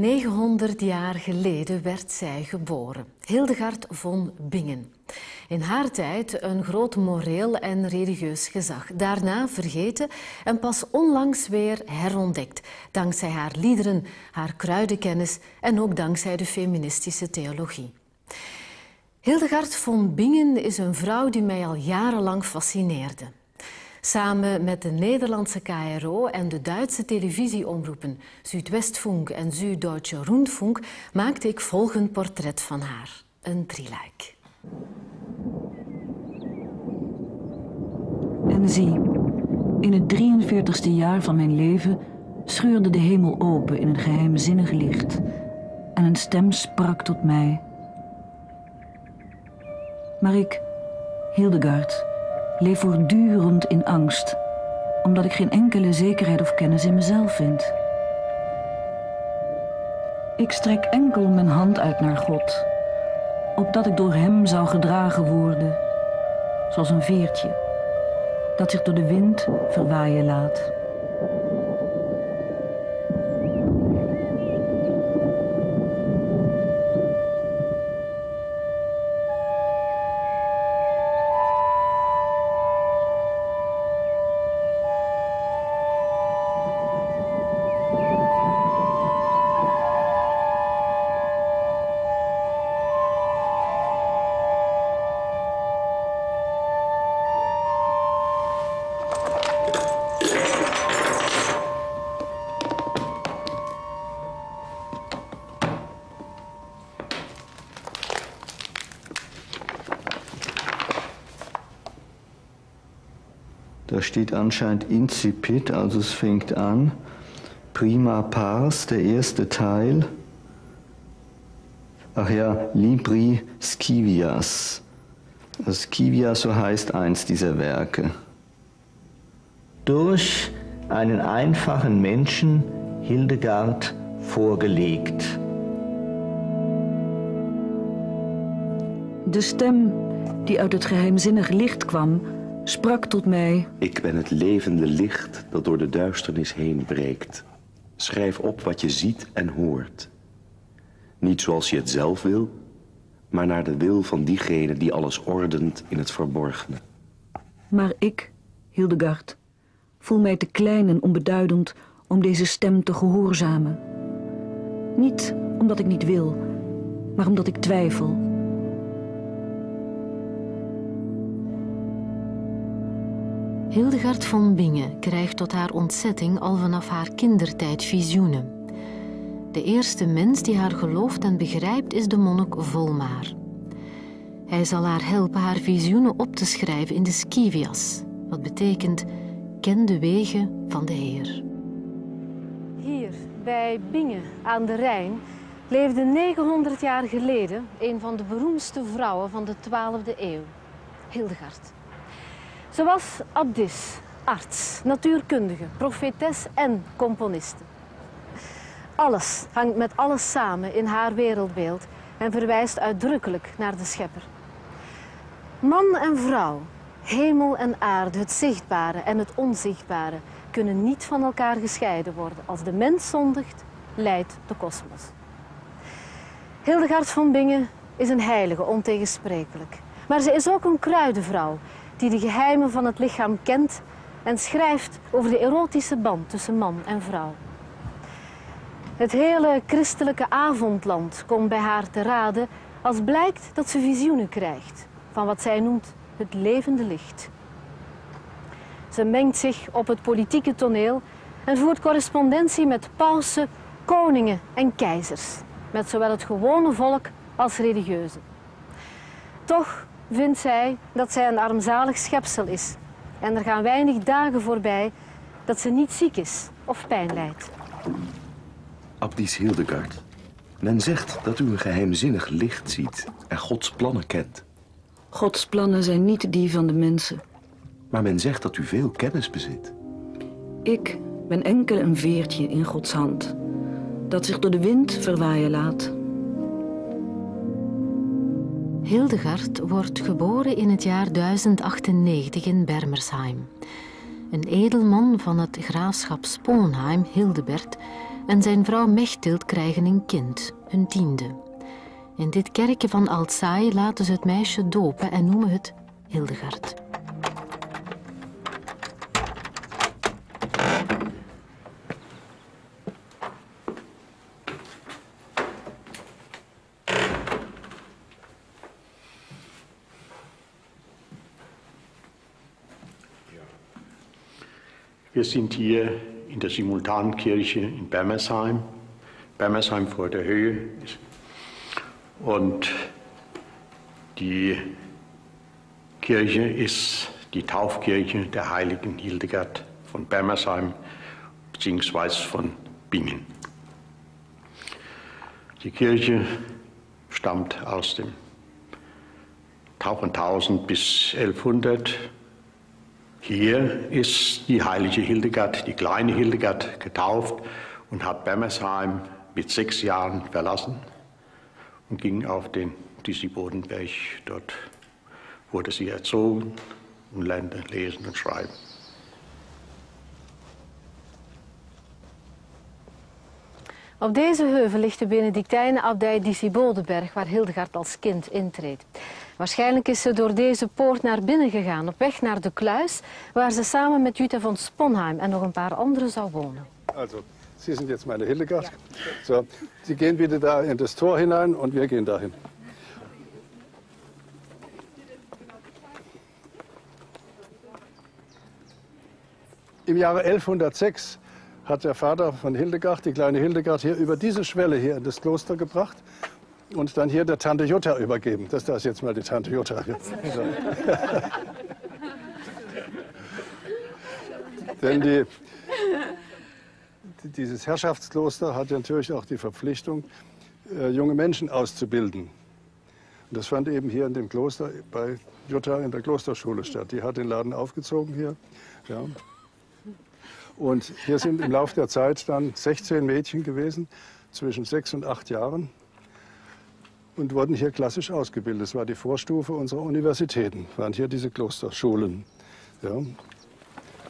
900 jaar geleden werd zij geboren, Hildegard von Bingen. In haar tijd een groot moreel en religieus gezag. Daarna vergeten en pas onlangs weer herontdekt. Dankzij haar liederen, haar kruidenkennis en ook dankzij de feministische theologie. Hildegard von Bingen is een vrouw die mij al jarenlang fascineerde. Samen met de Nederlandse KRO en de Duitse televisieomroepen Zuidwestfunk en Süddeutsche Rundfunk maakte ik volgend portret van haar. Een drieluik. En zie, in het 43ste jaar van mijn leven scheurde de hemel open in een geheimzinnig licht en een stem sprak tot mij. Maar ik, Hildegard, leef voortdurend in angst, omdat ik geen enkele zekerheid of kennis in mezelf vind. Ik strek enkel mijn hand uit naar God, opdat ik door Hem zou gedragen worden, zoals een veertje dat zich door de wind verwaaien laat. Anscheinend Incipit, also es fängt an. Prima pars, der erste Teil. Ach ja, Libri Scivias. Also Scivia, so heißt eins dieser Werke. Durch einen einfachen Menschen, Hildegard, vorgelegt. De stem die uit het geheimzinnig licht kwam, sprak tot mij. Ik ben het levende licht dat door de duisternis heen breekt. Schrijf op wat je ziet en hoort. Niet zoals je het zelf wil, maar naar de wil van diegene die alles ordent in het verborgene. Maar ik, Hildegard, voel mij te klein en onbeduidend om deze stem te gehoorzamen. Niet omdat ik niet wil, maar omdat ik twijfel. Hildegard von Bingen krijgt tot haar ontzetting al vanaf haar kindertijd visioenen. De eerste mens die haar gelooft en begrijpt is de monnik Volmaar. Hij zal haar helpen haar visioenen op te schrijven in de Scivias, wat betekent ken de wegen van de Heer. Hier bij Bingen aan de Rijn leefde 900 jaar geleden een van de beroemdste vrouwen van de 12e eeuw, Hildegard. Ze was abdis, arts, natuurkundige, profetes en componiste. Alles hangt met alles samen in haar wereldbeeld en verwijst uitdrukkelijk naar de schepper. Man en vrouw, hemel en aarde, het zichtbare en het onzichtbare, kunnen niet van elkaar gescheiden worden. Als de mens zondigt, leidt de kosmos. Hildegard van Bingen is een heilige, ontegensprekelijk. Maar ze is ook een kruidenvrouw die de geheimen van het lichaam kent en schrijft over de erotische band tussen man en vrouw. Het hele christelijke avondland komt bij haar te raden als blijkt dat ze visioenen krijgt van wat zij noemt het levende licht. Ze mengt zich op het politieke toneel en voert correspondentie met pausen, koningen en keizers, met zowel het gewone volk als religieuzen. Toch vindt zij dat zij een armzalig schepsel is. En er gaan weinig dagen voorbij dat ze niet ziek is of pijn lijdt. Abdis Hildegard, men zegt dat u een geheimzinnig licht ziet en Gods plannen kent. Gods plannen zijn niet die van de mensen. Maar men zegt dat u veel kennis bezit. Ik ben enkel een veertje in Gods hand, dat zich door de wind verwaaien laat. Hildegard wordt geboren in het jaar 1098 in Bermersheim. Een edelman van het graafschap Sponheim, Hildebert, en zijn vrouw Mechtild krijgen een kind, hun tiende. In dit kerkje van Alsaai laten ze het meisje dopen en noemen het Hildegard. Wir sind hier in der Simultankirche in Bermersheim, Bermersheim vor der Höhe. Und die Kirche ist die Taufkirche der heiligen Hildegard von Bermersheim bzw. von Bingen. Die Kirche stammt aus dem 1000 bis 1100 hier ist die heilige Hildegard, die kleine Hildegard, getauft und hat Bermersheim mit sechs Jahren verlassen und ging auf den Disibodenberg. Dort wurde sie erzogen und lernte lesen und schreiben. Op deze heuvel ligt de Benedictijnenabdij Disiboldenberg, waar Hildegard als kind intreedt. Waarschijnlijk is ze door deze poort naar binnen gegaan, op weg naar de kluis, waar ze samen met Jutta von Sponheim en nog een paar anderen zou wonen. Also, Sie sind jetzt meine Hildegard. Ja. So, Sie gehen bitte da in das Tor hinein und wir gehen dahin. Im Jahre 1106 hat der Vater von Hildegard, die kleine Hildegard, hier über diese Schwelle hier in das Kloster gebracht und dann hier der Tante Jutta übergeben. Das ist jetzt mal die Tante Jutta. Denn die, dieses Herrschaftskloster hat natürlich auch die Verpflichtung, äh, junge Menschen auszubilden. Und das fand eben hier in dem Kloster bei Jutta in der Klosterschule statt. Die hat den Laden aufgezogen hier. Ja. Und hier sind im Laufe der Zeit dann 16 Mädchen gewesen, zwischen sechs und acht Jahren und wurden hier klassisch ausgebildet. Das war die Vorstufe unserer Universitäten, waren hier diese Klosterschulen. Ja.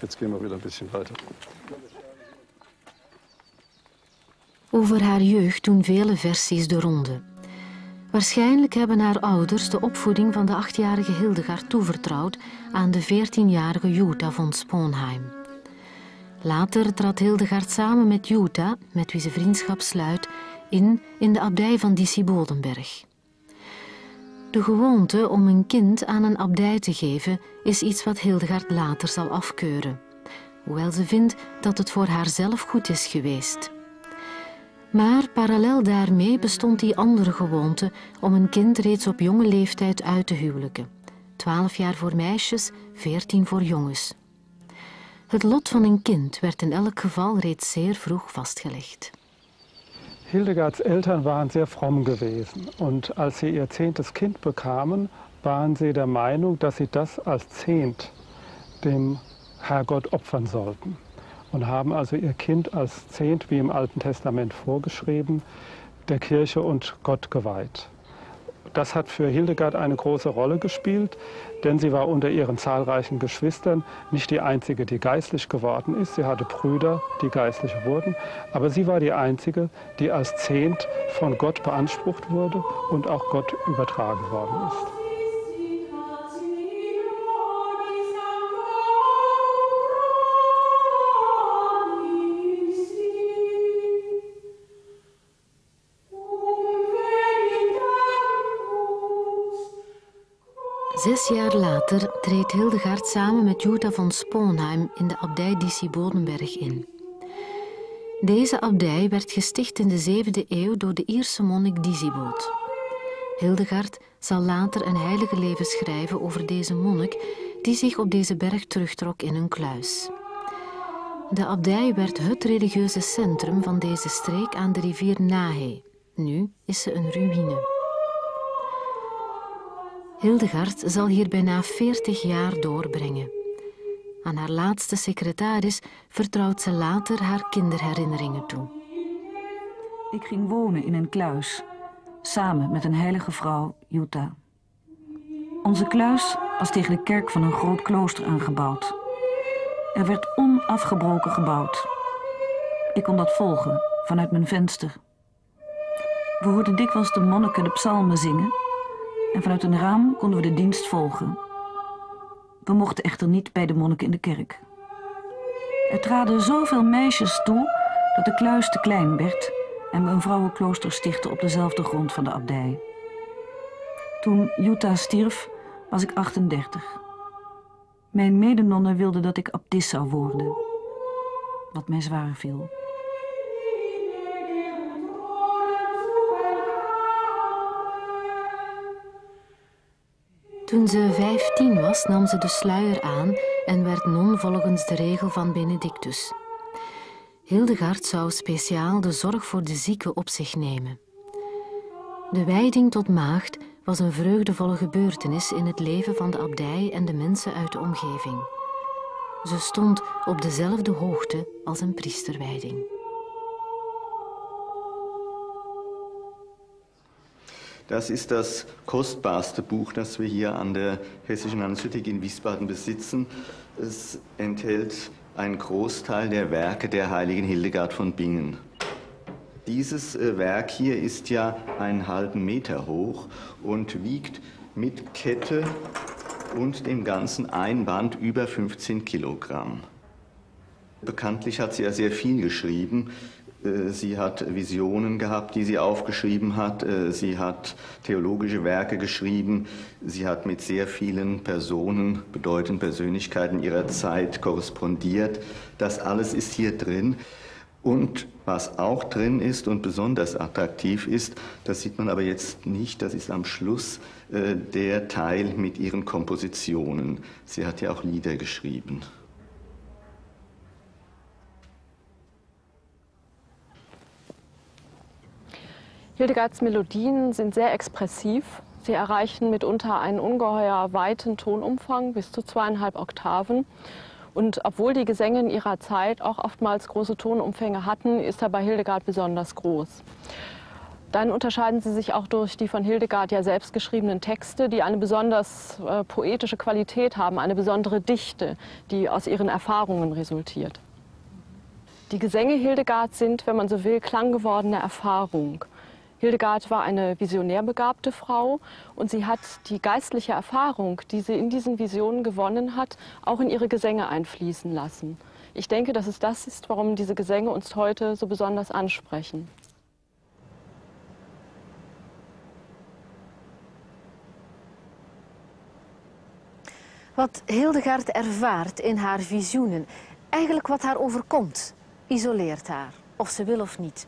Jetzt gehen wir wieder ein bisschen weiter. Over haar jeugd doen vele versies de ronde. Waarschijnlijk hebben haar ouders de opvoeding van de achtjarige Hildegard toevertrouwd aan de veertienjarige Jutta von Sponheim. Later trad Hildegard samen met Jutta, met wie ze vriendschap sluit, in in de abdij van Disibodenberg. De gewoonte om een kind aan een abdij te geven is iets wat Hildegard later zal afkeuren, hoewel ze vindt dat het voor haarzelf goed is geweest. Maar parallel daarmee bestond die andere gewoonte om een kind reeds op jonge leeftijd uit te huwelijken. Twaalf jaar voor meisjes, veertien voor jongens. Het lot van een kind werd in elk geval reeds zeer vroeg vastgelegd. Hildegards Eltern waren sehr fromm gewesen. Und als sie ihr zehntes Kind bekamen, waren sie der Meinung, dass sie das als Zehnt dem Herrgott opfern sollten. Und haben also ihr Kind als Zehnt, wie im Alten Testament vorgeschrieben, der Kirche und Gott geweiht. Das hat für Hildegard eine große Rolle gespielt, denn sie war unter ihren zahlreichen Geschwistern nicht die einzige, die geistlich geworden ist. Sie hatte Brüder, die geistlich wurden, aber sie war die einzige, die als Zehnt von Gott beansprucht wurde und auch Gott übertragen worden ist. Zes jaar later treedt Hildegard samen met Jutta von Sponheim in de abdij Disibodenberg in. Deze abdij werd gesticht in de 7e eeuw door de Ierse monnik Disibod. Hildegard zal later een heilige leven schrijven over deze monnik die zich op deze berg terugtrok in een kluis. De abdij werd het religieuze centrum van deze streek aan de rivier Nahe. Nu is ze een ruïne. Hildegard zal hier bijna 40 jaar doorbrengen. Aan haar laatste secretaris vertrouwt ze later haar kinderherinneringen toe. Ik ging wonen in een kluis, samen met een heilige vrouw, Jutta. Onze kluis was tegen de kerk van een groot klooster aangebouwd. Er werd onafgebroken gebouwd. Ik kon dat volgen vanuit mijn venster. We hoorden dikwijls de monniken de psalmen zingen en vanuit een raam konden we de dienst volgen. We mochten echter niet bij de monniken in de kerk. Er traden zoveel meisjes toe dat de kluis te klein werd en we een vrouwenklooster stichtten op dezelfde grond van de abdij. Toen Jutta stierf, was ik 38. Mijn medenonnen wilden dat ik abdis zou worden, wat mij zwaar viel. Toen ze vijftien was, nam ze de sluier aan en werd non volgens de regel van Benedictus. Hildegard zou speciaal de zorg voor de zieken op zich nemen. De wijding tot maagd was een vreugdevolle gebeurtenis in het leven van de abdij en de mensen uit de omgeving. Ze stond op dezelfde hoogte als een priesterwijding. Das ist das kostbarste Buch, das wir hier an der Hessischen Landesbibliothek in Wiesbaden besitzen. Es enthält einen Großteil der Werke der heiligen Hildegard von Bingen. Dieses äh, Werk hier ist ja einen halben Meter hoch und wiegt mit Kette und dem ganzen Einband über 15 Kilogramm. Bekanntlich hat sie ja sehr viel geschrieben. Äh, sie hat Visionen gehabt, die sie aufgeschrieben hat. Äh, sie hat theologische Werke geschrieben. Sie hat mit sehr vielen Personen, bedeutenden Persönlichkeiten ihrer Zeit korrespondiert. Das alles ist hier drin. Und was auch drin ist und besonders attraktiv ist, das sieht man aber jetzt nicht, das ist am Schluss äh, der Teil mit ihren Kompositionen. Sie hat ja auch Lieder geschrieben. Hildegards Melodien sind sehr expressiv. Sie erreichen mitunter einen ungeheuer weiten Tonumfang bis zu zweieinhalb Oktaven. Und obwohl die Gesänge in ihrer Zeit auch oftmals große Tonumfänge hatten, ist er bei Hildegard besonders groß. Dann unterscheiden sie sich auch durch die von Hildegard ja selbst geschriebenen Texte, die eine besonders äh, poetische Qualität haben, eine besondere Dichte, die aus ihren Erfahrungen resultiert. Die Gesänge Hildegards sind, wenn man so will, klanggewordene Erfahrung. Hildegard war eine visionär begabte Frau und sie hat die geistliche Erfahrung, die sie in diesen Visionen gewonnen hat, auch in ihre Gesänge einfließen lassen. Ich denke, dass es das ist, warum diese Gesänge uns heute so besonders ansprechen. Wat Hildegard ervaart in haar visioenen, eigenlijk wat haar overkomt, isoleert haar, of ze wil of niet.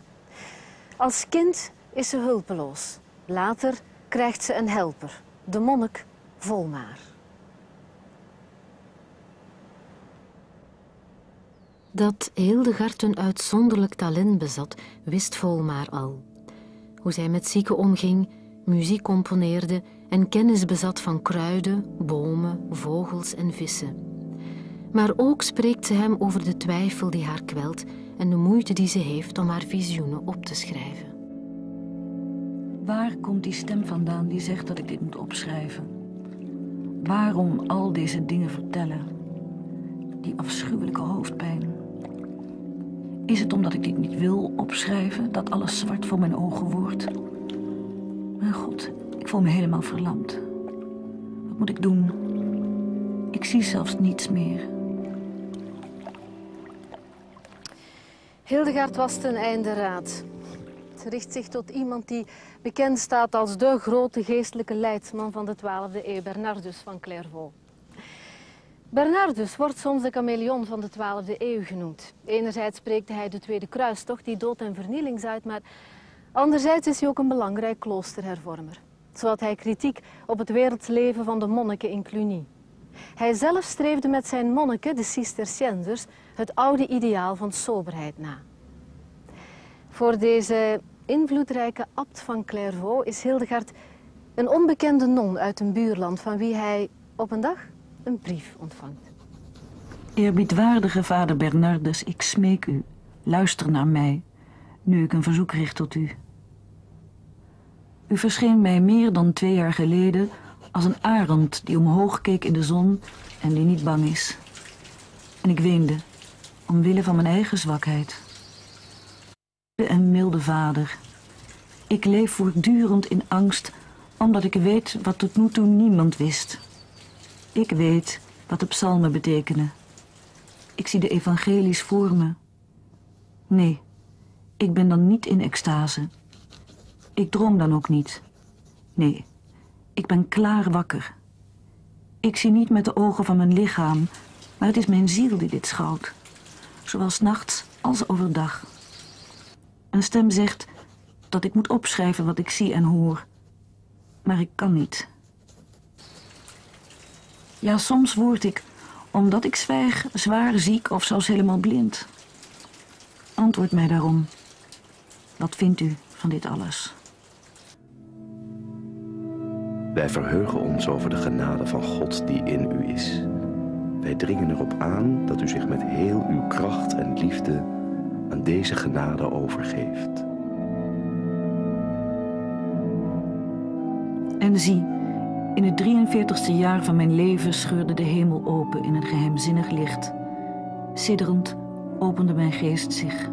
Als kind is ze hulpeloos. Later krijgt ze een helper, de monnik Volmaar. Dat Hildegard een uitzonderlijk talent bezat, wist Volmaar al. Hoe zij met zieken omging, muziek componeerde en kennis bezat van kruiden, bomen, vogels en vissen. Maar ook spreekt ze hem over de twijfel die haar kwelt en de moeite die ze heeft om haar visioenen op te schrijven. Waar komt die stem vandaan die zegt dat ik dit moet opschrijven? Waarom al deze dingen vertellen? Die afschuwelijke hoofdpijn. Is het omdat ik dit niet wil opschrijven, dat alles zwart voor mijn ogen wordt? Mijn god, ik voel me helemaal verlamd. Wat moet ik doen? Ik zie zelfs niets meer. Hildegard was ten einde raad. Richt zich tot iemand die bekend staat als de grote geestelijke leidsman van de 12e eeuw, Bernardus van Clairvaux. Bernardus wordt soms de chameleon van de 12e eeuw genoemd. Enerzijds spreekte hij de Tweede Kruistocht die dood en vernieling zuidt, maar anderzijds is hij ook een belangrijk kloosterhervormer. Zo had hij kritiek op het wereldsleven van de monniken in Cluny. Hij zelf streefde met zijn monniken, de Cisterciensers, het oude ideaal van soberheid na. Voor deze invloedrijke abt van Clairvaux is Hildegard een onbekende non uit een buurland van wie hij op een dag een brief ontvangt. Eerbiedwaardige vader Bernardus, ik smeek u, luister naar mij, nu ik een verzoek richt tot u. U verscheen mij meer dan twee jaar geleden als een arend die omhoog keek in de zon en die niet bang is. En ik weende, omwille van mijn eigen zwakheid. En milde vader. Ik leef voortdurend in angst, omdat ik weet wat tot nu toe niemand wist. Ik weet wat de psalmen betekenen. Ik zie de evangelies voor me. Nee, ik ben dan niet in extase. Ik droom dan ook niet. Nee, ik ben klaar wakker. Ik zie niet met de ogen van mijn lichaam, maar het is mijn ziel die dit schouwt. Zowel nachts als overdag. Een stem zegt dat ik moet opschrijven wat ik zie en hoor. Maar ik kan niet. Ja, soms word ik, omdat ik zwijg, zwaar ziek of zelfs helemaal blind. Antwoord mij daarom. Wat vindt u van dit alles? Wij verheugen ons over de genade van God die in u is. Wij dringen erop aan dat u zich met heel uw kracht en liefde aan deze genade overgeeft. En zie, in het 43ste jaar van mijn leven scheurde de hemel open in een geheimzinnig licht. Sidderend opende mijn geest zich.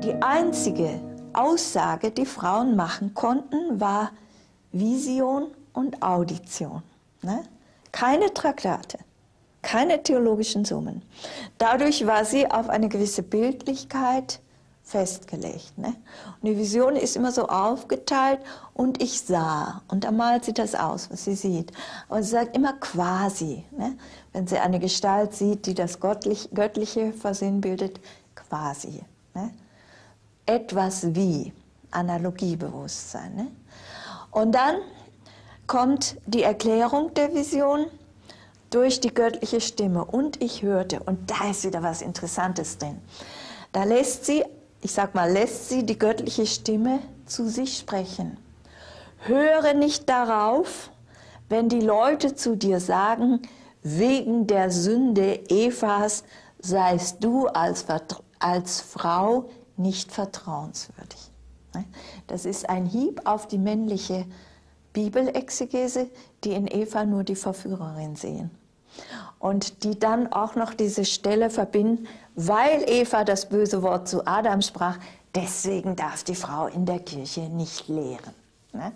Die einzige Aussage, die Frauen machen konnten, war Vision und Audition. Ne? Keine Traktate, keine theologischen Summen. Dadurch war sie auf eine gewisse Bildlichkeit festgelegt. Ne? Und die Vision ist immer so aufgeteilt und ich sah. Und dann malt sie das aus, was sie sieht. Aber sie sagt immer quasi. Ne? Wenn sie eine Gestalt sieht, die das Göttlich, Göttliche versinnbildet, quasi. Ne? Etwas wie Analogiebewusstsein. Ne? Und dann kommt die Erklärung der Vision durch die göttliche Stimme. Und ich hörte, und da ist wieder was Interessantes drin. Da lässt sie ich sag mal, lässt sie die göttliche Stimme zu sich sprechen. Höre nicht darauf, wenn die Leute zu dir sagen, wegen der Sünde Evas seist du als, als Frau nicht vertrauenswürdig. Ne? Das ist ein Hieb auf die männliche Bibelexegese, die in Eva nur die Verführerin sehen. Und die dann auch noch diese Stelle verbinden, weil Eva das böse Wort zu Adam sprach, deswegen darf die Frau in der Kirche nicht lehren. Ne?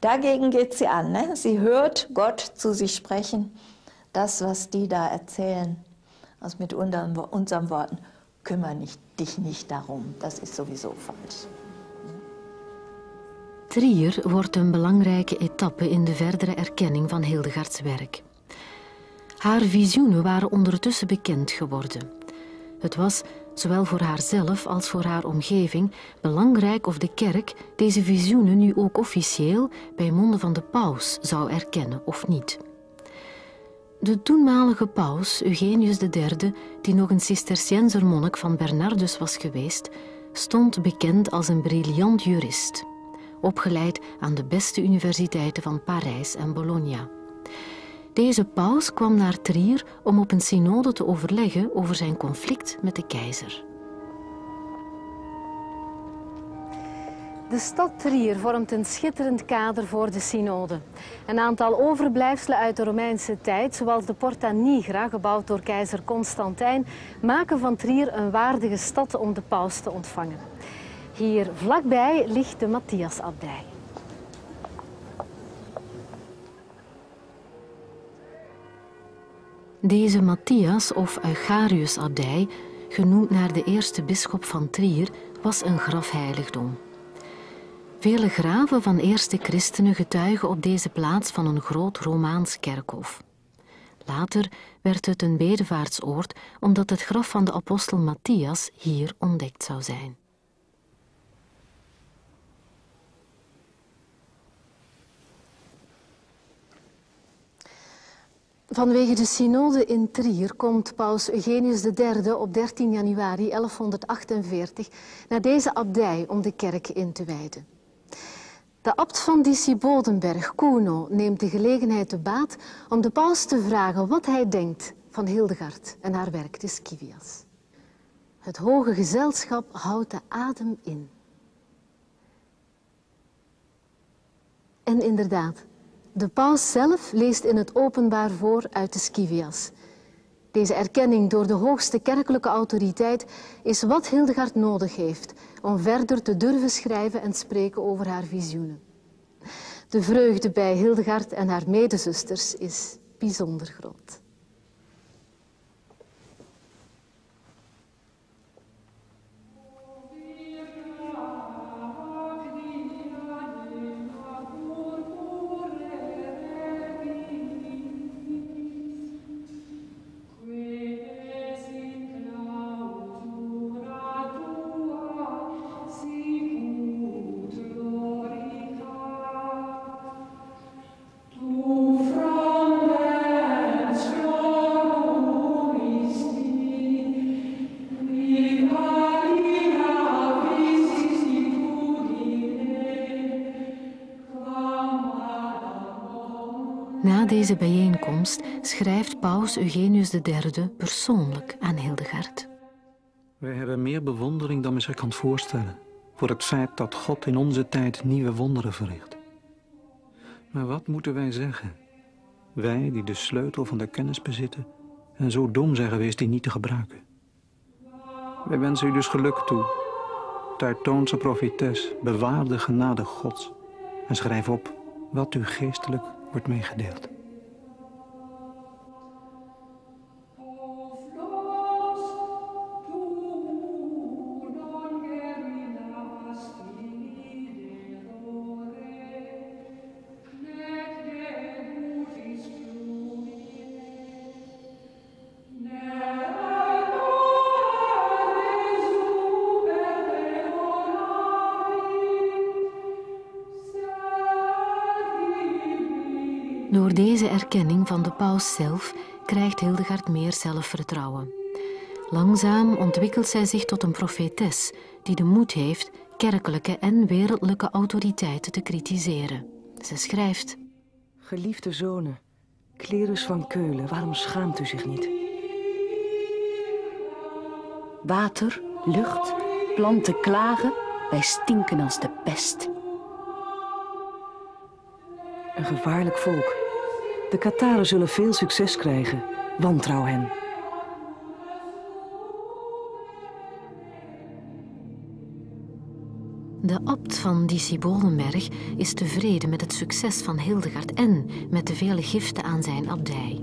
Dagegen geht sie an. Ne? Sie hört Gott zu sich sprechen. Das, was die da erzählen, also mit unseren, unseren Worten, kümmere nicht, dich nicht darum. Das ist sowieso falsch. Trier wordt een belangrijke etappe in de verdere erkenning van Hildegards werk. Haar visioenen waren ondertussen bekend geworden. Het was, zowel voor haarzelf als voor haar omgeving, belangrijk of de kerk deze visioenen nu ook officieel bij monden van de paus zou erkennen of niet. De toenmalige paus, Eugenius III, die nog een Cisterciënzermonnik van Bernardus was geweest, stond bekend als een briljant jurist, opgeleid aan de beste universiteiten van Parijs en Bologna. Deze paus kwam naar Trier om op een synode te overleggen over zijn conflict met de keizer. De stad Trier vormt een schitterend kader voor de synode. Een aantal overblijfselen uit de Romeinse tijd, zoals de Porta Nigra, gebouwd door keizer Constantijn, maken van Trier een waardige stad om de paus te ontvangen. Hier vlakbij ligt de Matthiasabdij. Deze Matthias of Eucharius-abdij, genoemd naar de eerste bisschop van Trier, was een grafheiligdom. Vele graven van eerste christenen getuigen op deze plaats van een groot Romaans kerkhof. Later werd het een bedevaartsoord omdat het graf van de apostel Matthias hier ontdekt zou zijn. Vanwege de synode in Trier komt paus Eugenius III op 13 januari 1148 naar deze abdij om de kerk in te wijden. De abt van Dissi-Bodenberg, Kuno, neemt de gelegenheid te baat om de paus te vragen wat hij denkt van Hildegard en haar werk, de Scivias. Het hoge gezelschap houdt de adem in. En inderdaad, de paus zelf leest in het openbaar voor uit de Scivias. Deze erkenning door de hoogste kerkelijke autoriteit is wat Hildegard nodig heeft om verder te durven schrijven en spreken over haar visioenen. De vreugde bij Hildegard en haar medezusters is bijzonder groot. Deze bijeenkomst schrijft paus Eugenius III persoonlijk aan Hildegard. Wij hebben meer bewondering dan men zich kan voorstellen voor het feit dat God in onze tijd nieuwe wonderen verricht. Maar wat moeten wij zeggen? Wij die de sleutel van de kennis bezitten en zo dom zijn geweest die niet te gebruiken. Wij wensen u dus geluk toe. Tuitoonse profetes, bewaar de genade Gods en schrijf op wat u geestelijk wordt meegedeeld. Erkenning van de paus zelf krijgt Hildegard meer zelfvertrouwen. Langzaam ontwikkelt zij zich tot een profetes die de moed heeft kerkelijke en wereldlijke autoriteiten te kritiseren. Ze schrijft: Geliefde zonen, Klerus van Keulen, waarom schaamt u zich niet? Water, lucht, planten klagen, wij stinken als de pest. Een gevaarlijk volk. De Kataren zullen veel succes krijgen. Wantrouw hen. De abt van Disibolenberg is tevreden met het succes van Hildegard en met de vele giften aan zijn abdij.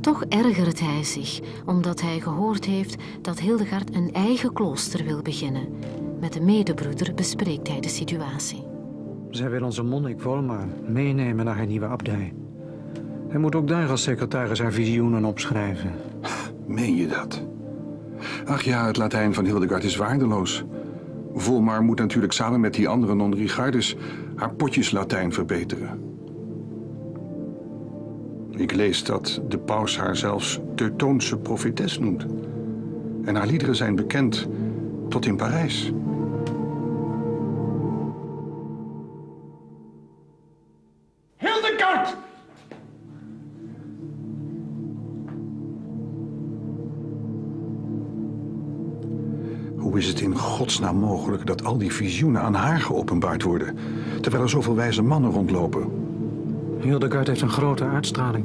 Toch ergert hij zich omdat hij gehoord heeft dat Hildegard een eigen klooster wil beginnen. Met de medebroeder bespreekt hij de situatie. Zij wil onze monnik Volmar meenemen naar haar nieuwe abdij. Hij moet ook daar als secretaris haar visioenen opschrijven. Meen je dat? Ach ja, het Latijn van Hildegard is waardeloos. Volmar moet natuurlijk samen met die andere non-regardes haar potjes Latijn verbeteren. Ik lees dat de paus haar zelfs Teutoonse profetes noemt. En haar liederen zijn bekend tot in Parijs. Hoe is het in godsnaam mogelijk dat al die visioenen aan haar geopenbaard worden, terwijl er zoveel wijze mannen rondlopen? Hildegard heeft een grote uitstraling.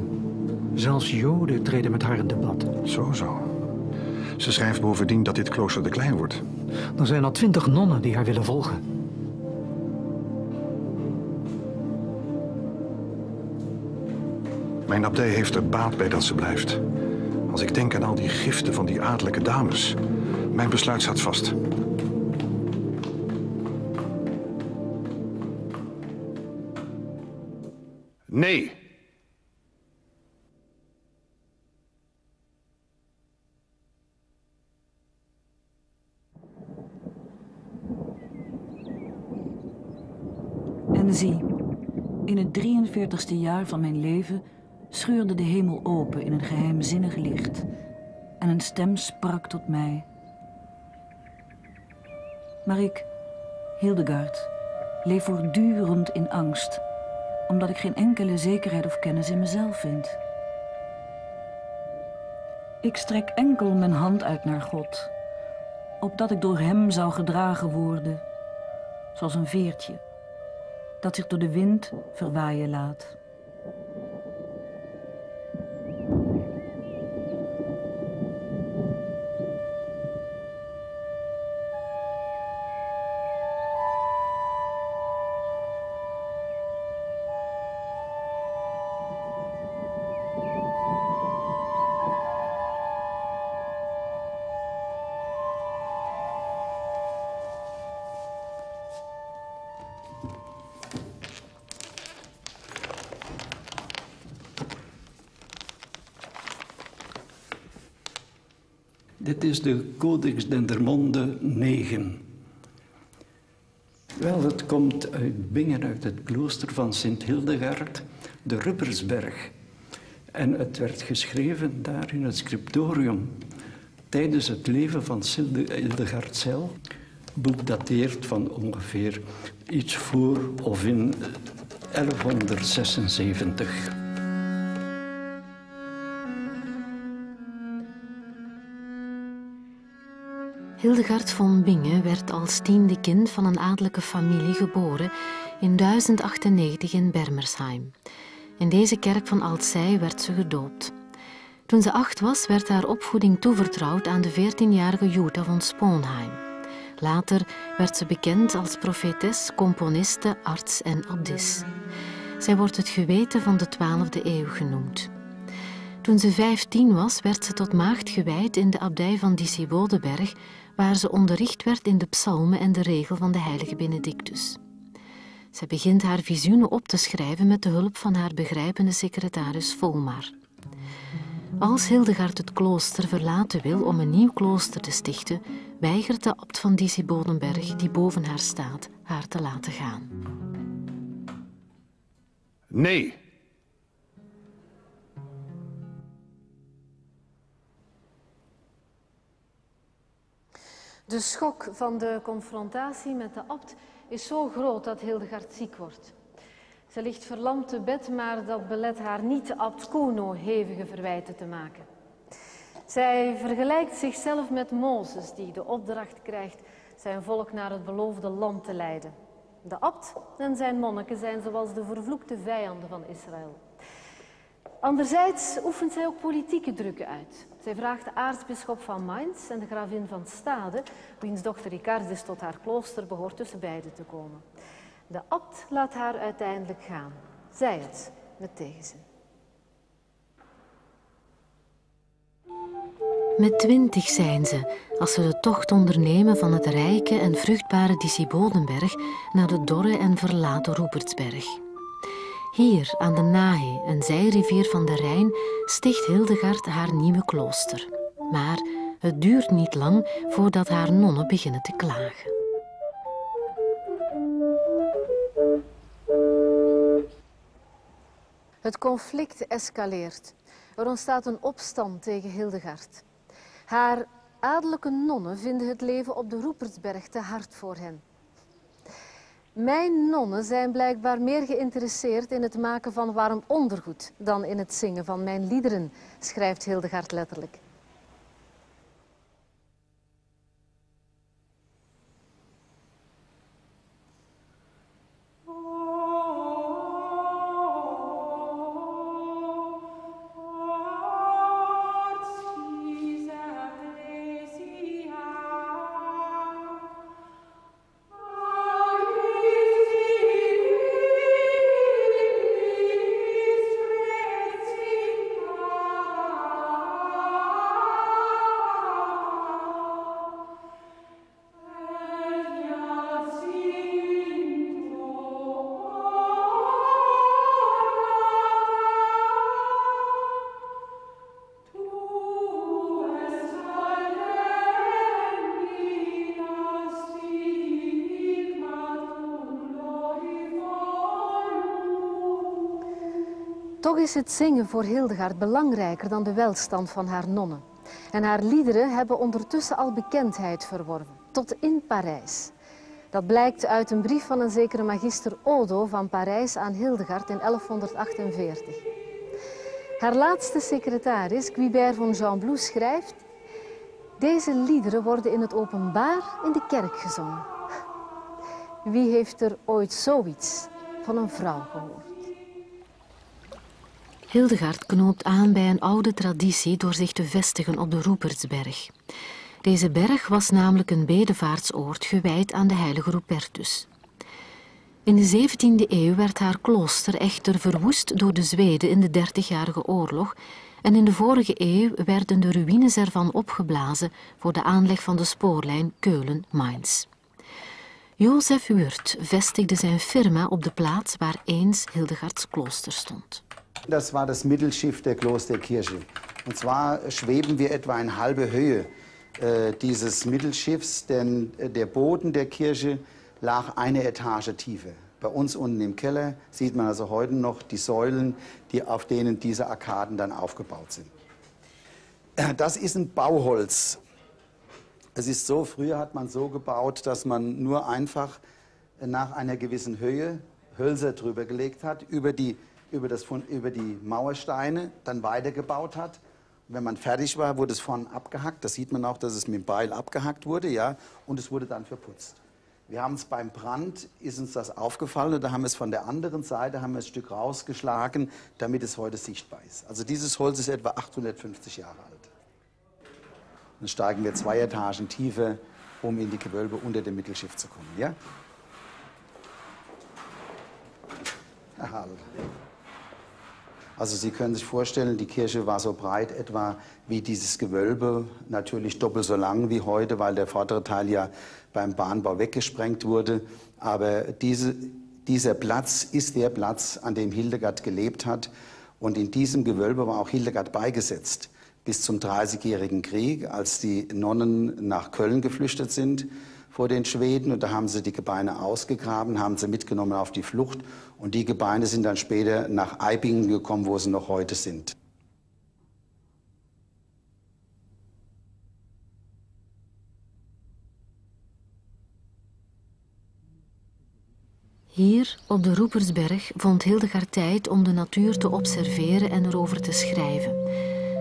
Zelfs Joden treden met haar in debat. Zo, zo. Ze schrijft bovendien dat dit klooster te klein wordt. Er zijn al twintig nonnen die haar willen volgen. Mijn abdij heeft er baat bij dat ze blijft. Als ik denk aan al die giften van die adellijke dames. Mijn besluit staat vast. Nee. En zie, in het 43ste jaar van mijn leven scheurde de hemel open in een geheimzinnig licht. En een stem sprak tot mij. Maar ik, Hildegard, leef voortdurend in angst, omdat ik geen enkele zekerheid of kennis in mezelf vind. Ik strek enkel mijn hand uit naar God, opdat ik door Hem zou gedragen worden, zoals een veertje dat zich door de wind verwaaien laat. De Codex Dendermonde 9. Wel, het komt uit Bingen, uit het klooster van Sint Hildegard, de Ruppersberg. En het werd geschreven daar in het scriptorium tijdens het leven van Hildegard zelf. Boek dateert van ongeveer iets voor of in 1176. Hildegard von Bingen werd als tiende kind van een adellijke familie geboren in 1098 in Bermersheim. In deze kerk van Altzey werd ze gedoopt. Toen ze acht was, werd haar opvoeding toevertrouwd aan de 14-jarige Jutta von Sponheim. Later werd ze bekend als profetes, componiste, arts en abdis. Zij wordt het geweten van de 12e eeuw genoemd. Toen ze 15 was, werd ze tot maagd gewijd in de abdij van Disibodeberg, waar ze onderricht werd in de psalmen en de regel van de heilige Benedictus. Zij begint haar visioenen op te schrijven met de hulp van haar begrijpende secretaris Volmar. Als Hildegard het klooster verlaten wil om een nieuw klooster te stichten, weigert de abt van Disibodenberg, die boven haar staat, haar te laten gaan. Nee. De schok van de confrontatie met de abt is zo groot dat Hildegard ziek wordt. Ze ligt verlamd te bed, maar dat belet haar niet abt Kuno hevige verwijten te maken. Zij vergelijkt zichzelf met Mozes, die de opdracht krijgt zijn volk naar het beloofde land te leiden. De abt en zijn monniken zijn zoals de vervloekte vijanden van Israël. Anderzijds oefent zij ook politieke drukken uit. Zij vraagt de aartsbisschop van Mainz en de gravin van Stade, wiens dochter Ricardis tot haar klooster behoort, tussen beiden te komen. De abt laat haar uiteindelijk gaan. Zij het met tegenzin. Met twintig zijn ze als ze de tocht ondernemen van het rijke en vruchtbare Disibodenberg naar de dorre en verlaten Roepertsberg. Hier aan de Nahe, een zijrivier van de Rijn, sticht Hildegard haar nieuwe klooster. Maar het duurt niet lang voordat haar nonnen beginnen te klagen. Het conflict escaleert. Er ontstaat een opstand tegen Hildegard. Haar adellijke nonnen vinden het leven op de Roepertsberg te hard voor hen. Mijn nonnen zijn blijkbaar meer geïnteresseerd in het maken van warm ondergoed dan in het zingen van mijn liederen, schrijft Hildegard letterlijk. Toch is het zingen voor Hildegard belangrijker dan de welstand van haar nonnen. En haar liederen hebben ondertussen al bekendheid verworven, tot in Parijs. Dat blijkt uit een brief van een zekere magister Odo van Parijs aan Hildegard in 1148. Haar laatste secretaris, Guibert von Jean schrijft... Deze liederen worden in het openbaar in de kerk gezongen. Wie heeft er ooit zoiets van een vrouw gehoord? Hildegard knoopt aan bij een oude traditie door zich te vestigen op de Roepertsberg. Deze berg was namelijk een bedevaartsoord gewijd aan de heilige Rupertus. In de 17e eeuw werd haar klooster echter verwoest door de Zweden in de Dertigjarige Oorlog en in de vorige eeuw werden de ruïnes ervan opgeblazen voor de aanleg van de spoorlijn Keulen-Mainz. Jozef Wurt vestigde zijn firma op de plaats waar eens Hildegards klooster stond. Das war das Mittelschiff der Klosterkirche. Und zwar schweben wir etwa in halbe Höhe äh, dieses Mittelschiffs, denn äh, der Boden der Kirche lag eine Etage tiefer. Bei uns unten im Keller sieht man also heute noch die Säulen, die, auf denen diese Arkaden dann aufgebaut sind. Äh, das ist ein Bauholz. Es ist so, früher hat man so gebaut, dass man nur einfach nach einer gewissen Höhe Hölzer drüber gelegt hat, über die, über, das, über die Mauersteine, dann weitergebaut hat. wenn man fertig war, wurde es vorne abgehackt. Das sieht man auch, dass es mit dem Beil abgehackt wurde, ja, und es wurde dann verputzt. Wir haben es beim Brand, ist uns das aufgefallen, da haben wir es von der anderen Seite, haben wir ein Stück rausgeschlagen, damit es heute sichtbar ist. Also dieses Holz ist etwa 850 Jahre alt. Dann steigen wir zwei Etagen tiefer, um in die Gewölbe unter dem Mittelschiff zu kommen. Ja? Herr Also Sie können sich vorstellen, die Kirche war so breit etwa wie dieses Gewölbe, natürlich doppelt so lang wie heute, weil der vordere Teil ja beim Bahnbau weggesprengt wurde. Aber diese, dieser Platz ist der Platz, an dem Hildegard gelebt hat. Und in diesem Gewölbe war auch Hildegard beigesetzt bis zum Dreißigjährigen Krieg, als die Nonnen nach Köln geflüchtet sind vor den Schweden. Und da haben sie die Gebeine ausgegraben, haben sie mitgenommen auf die Flucht. Und die Gebeine sind dann später nach Eibingen gekommen, wo sie noch heute sind. Hier, op de Roepersberg, vond Hildegard tijd om de natuur te observeren en erover te schrijven,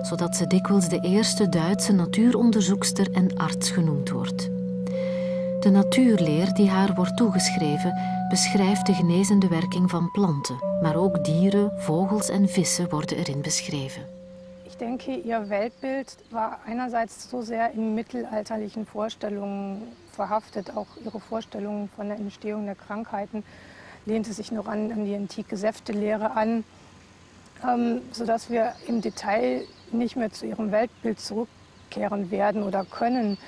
zodat ze dikwijls de eerste Duitse natuuronderzoekster en arts genoemd wordt. De natuurleer die haar wordt toegeschreven beschrijft de genezende werking van planten, maar ook dieren, vogels en vissen worden erin beschreven. Ich denke, ihr Weltbild war einerseits so sehr in mittelalterlichen Vorstellungen verhaftet. Auch ihre Vorstellungen von der Entstehung der Krankheiten lehnte sich noch an, an die antike Säftelehre an, ähm, sodass wir im Detail nicht mehr zu ihrem Weltbild zurückkehren werden oder können.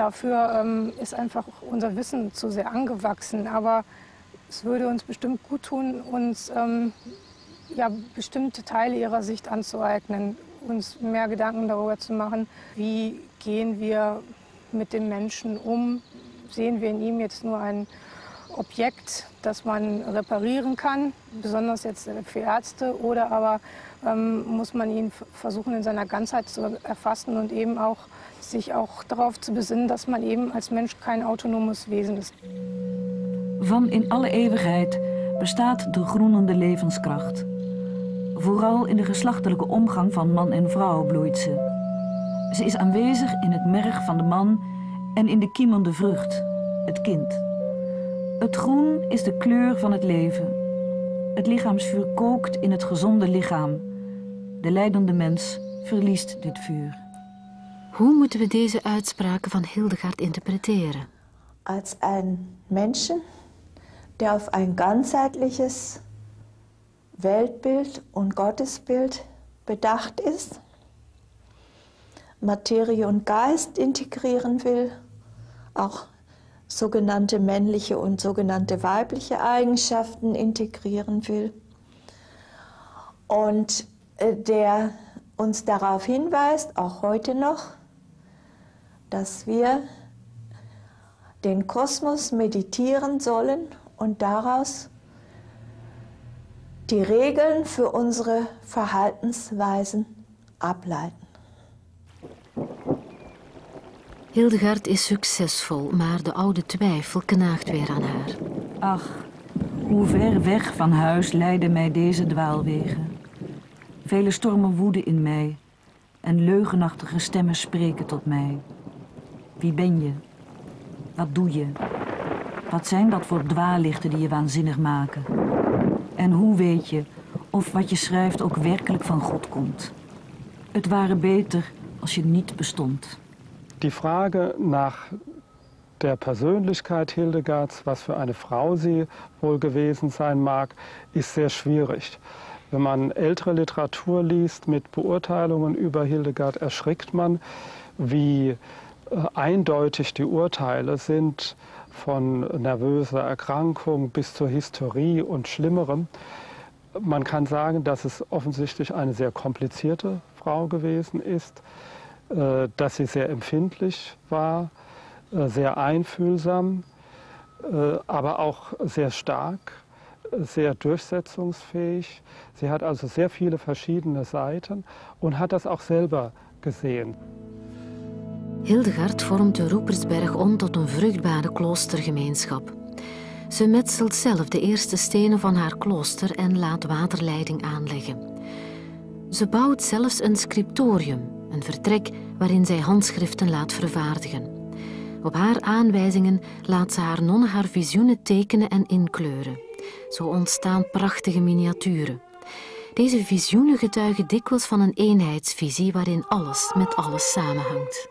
Dafür ähm, ist einfach unser Wissen zu sehr angewachsen. Aber es würde uns bestimmt gut tun, uns ähm, ja, bestimmte Teile ihrer Sicht anzueignen, uns mehr Gedanken darüber zu machen, wie gehen wir mit dem Menschen um? Sehen wir in ihm jetzt nur ein Objekt, das man reparieren kann, besonders jetzt für Ärzte, oder aber ähm, muss man ihn versuchen in seiner Ganzheit zu erfassen und eben auch sich auch darauf zu besinnen, dass man eben als Mensch kein autonomes Wesen ist. Van in alle eeuwigheid bestaat de groenende levenskracht. Vooral in de geslachtelijke omgang van man en vrouw bloeit ze. Ze is aanwezig in het merg van de man en in de kiemende vrucht, het kind. Het groen is de kleur van het leven. Het lichaamsvuur kookt in het gezonde lichaam. De lijdende mens verliest dit vuur. Hoe moeten we deze uitspraken van Hildegard interpreteren? Als een Menschen, der auf ein ganzheitliches Weltbild und Gottesbild bedacht ist, Materie und Geist integrieren will, auch sogenannte männliche und sogenannte weibliche Eigenschaften integrieren will und der uns darauf hinweist, auch heute noch, dass wir den Kosmos meditieren sollen und daraus die Regeln für unsere Verhaltensweisen ableiten. Hildegard is succesvol, maar de oude twijfel knaagt weer aan haar. Ach, hoe ver weg van huis leiden mij deze dwaalwegen. Vele stormen woeden in mij en leugenachtige stemmen spreken tot mij. Wie ben je? Wat doe je? Wat zijn dat voor dwaallichten die je waanzinnig maken? En hoe weet je of wat je schrijft ook werkelijk van God komt? Het ware beter als je niet bestond. Die Frage nach der Persönlichkeit Hildegards, was für eine Frau sie wohl gewesen sein mag, ist sehr schwierig. Wenn man ältere Literatur liest mit Beurteilungen über Hildegard, erschrickt man, wie äh, eindeutig die Urteile sind, von nervöser Erkrankung bis zur Historie und Schlimmerem. Man kann sagen, dass es offensichtlich eine sehr komplizierte Frau gewesen ist äh, dass sie sehr empfindlich war, äh, sehr einfühlsam, aber auch sehr stark, sehr durchsetzungsfähig. Sie hat also sehr viele verschiedene Seiten und hat das auch selber gesehen. Hildegard vormt de Roepersberg om tot een vruchtbare kloostergemeenschap. Ze metselt zelf de eerste stenen van haar klooster en laat waterleiding aanleggen. Ze bouwt zelfs een scriptorium, een vertrek waarin zij handschriften laat vervaardigen. Op haar aanwijzingen laat ze haar nonnen haar visioenen tekenen en inkleuren. Zo ontstaan prachtige miniaturen. Deze visioenen getuigen dikwijls van een eenheidsvisie waarin alles met alles samenhangt.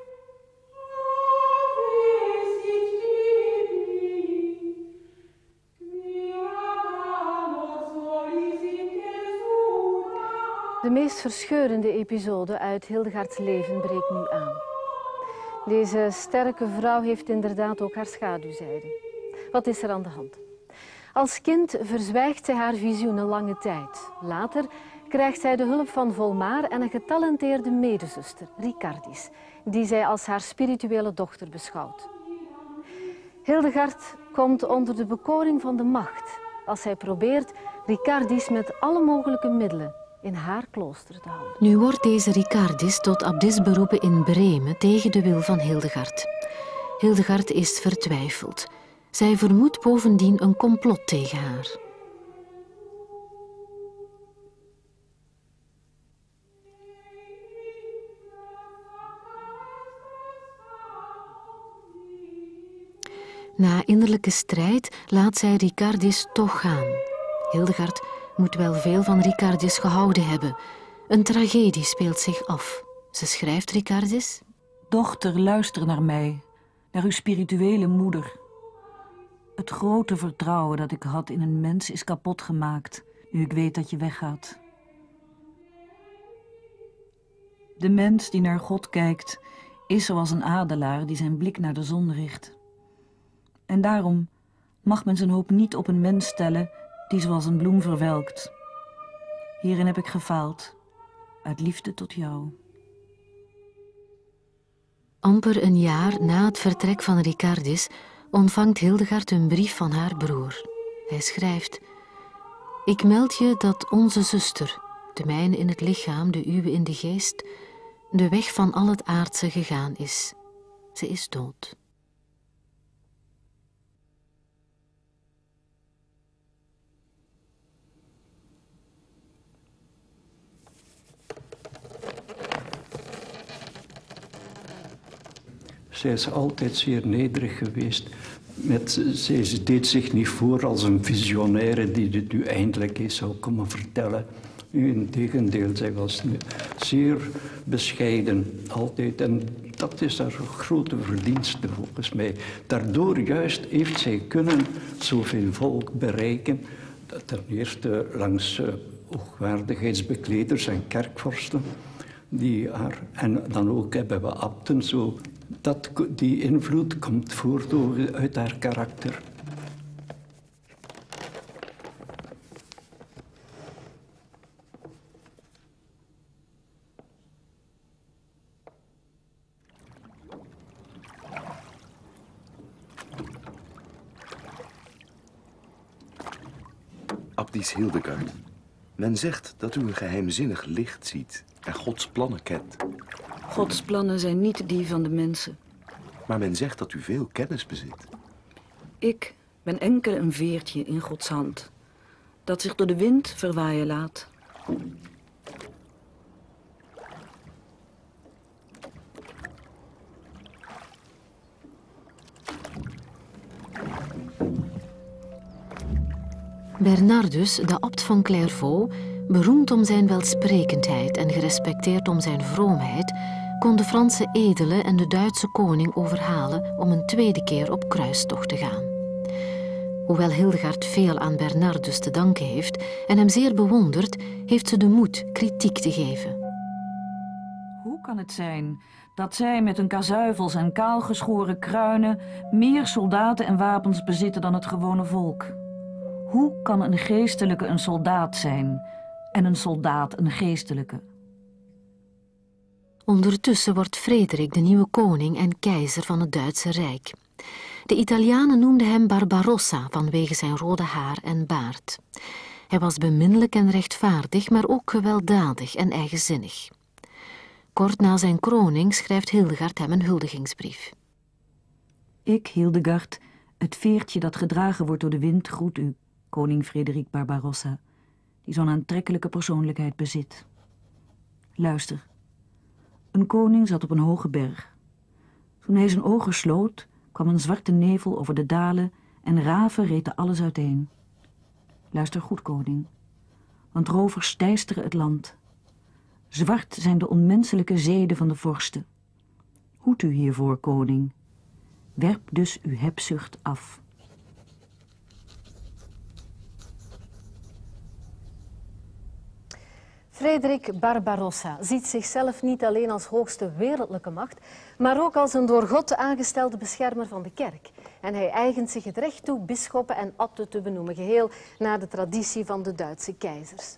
De meest verscheurende episode uit Hildegards leven breekt nu aan. Deze sterke vrouw heeft inderdaad ook haar schaduwzijde. Wat is er aan de hand? Als kind verzwijgt zij haar visioenen lange tijd. Later krijgt zij de hulp van Volmar en een getalenteerde medezuster, Ricardis, die zij als haar spirituele dochter beschouwt. Hildegard komt onder de bekoring van de macht als zij probeert Ricardis met alle mogelijke middelen in haar klooster te houden. Nu wordt deze Ricardis tot abdis beroepen in Bremen tegen de wil van Hildegard. Hildegard is vertwijfeld. Zij vermoedt bovendien een complot tegen haar. Na innerlijke strijd laat zij Ricardis toch gaan. Hildegard moet wel veel van Ricardis gehouden hebben. Een tragedie speelt zich af. Ze schrijft Ricardis. Dochter, luister naar mij, naar uw spirituele moeder. Het grote vertrouwen dat ik had in een mens is kapot gemaakt, nu ik weet dat je weggaat. De mens die naar God kijkt, is zoals een adelaar die zijn blik naar de zon richt. En daarom mag men zijn hoop niet op een mens stellen die zoals een bloem verwelkt. Hierin heb ik gefaald, uit liefde tot jou. Amper een jaar na het vertrek van Ricardis ontvangt Hildegard een brief van haar broer. Hij schrijft: Ik meld je dat onze zuster, de mijne in het lichaam, de uwe in de geest, de weg van al het aardse gegaan is. Ze is dood. Zij is altijd zeer nederig geweest. Met, zij deed zich niet voor als een visionaire die dit nu eindelijk eens zou komen vertellen. In tegendeel, zij was zeer bescheiden altijd. En dat is haar grote verdienste volgens mij. Daardoor juist heeft zij kunnen zoveel volk bereiken. Ten eerste langs uh, hoogwaardigheidsbekleders en kerkvorsten. Die haar, en dan ook hebben we abten zo dat, die invloed komt voort uit haar karakter. Abdis Hildegard, men zegt dat u een geheimzinnig licht ziet en Gods plannen kent. Gods plannen zijn niet die van de mensen. Maar men zegt dat u veel kennis bezit. Ik ben enkel een veertje in Gods hand, dat zich door de wind verwaaien laat. Bernardus, de abt van Clairvaux, beroemd om zijn welsprekendheid en gerespecteerd om zijn vroomheid, kon de Franse edelen en de Duitse koning overhalen om een tweede keer op kruistocht te gaan. Hoewel Hildegard veel aan Bernardus te danken heeft en hem zeer bewondert, heeft ze de moed kritiek te geven. Hoe kan het zijn dat zij met hun kazuivels en kaalgeschoren kruinen meer soldaten en wapens bezitten dan het gewone volk? Hoe kan een geestelijke een soldaat zijn en een soldaat een geestelijke? Ondertussen wordt Frederik de nieuwe koning en keizer van het Duitse Rijk. De Italianen noemden hem Barbarossa vanwege zijn rode haar en baard. Hij was beminnelijk en rechtvaardig, maar ook gewelddadig en eigenzinnig. Kort na zijn kroning schrijft Hildegard hem een huldigingsbrief. Ik, Hildegard, het veertje dat gedragen wordt door de wind, groet u, koning Frederik Barbarossa, die zo'n aantrekkelijke persoonlijkheid bezit. Luister. Een koning zat op een hoge berg. Toen hij zijn ogen sloot, kwam een zwarte nevel over de dalen en raven reten alles uiteen. Luister goed, koning, want rovers teisteren het land. Zwart zijn de onmenselijke zeden van de vorsten. Hoed u hiervoor, koning. Werp dus uw hebzucht af. Frederik Barbarossa ziet zichzelf niet alleen als hoogste wereldlijke macht, maar ook als een door God aangestelde beschermer van de kerk. En hij eigent zich het recht toe bisschoppen en abten te benoemen, geheel naar de traditie van de Duitse keizers.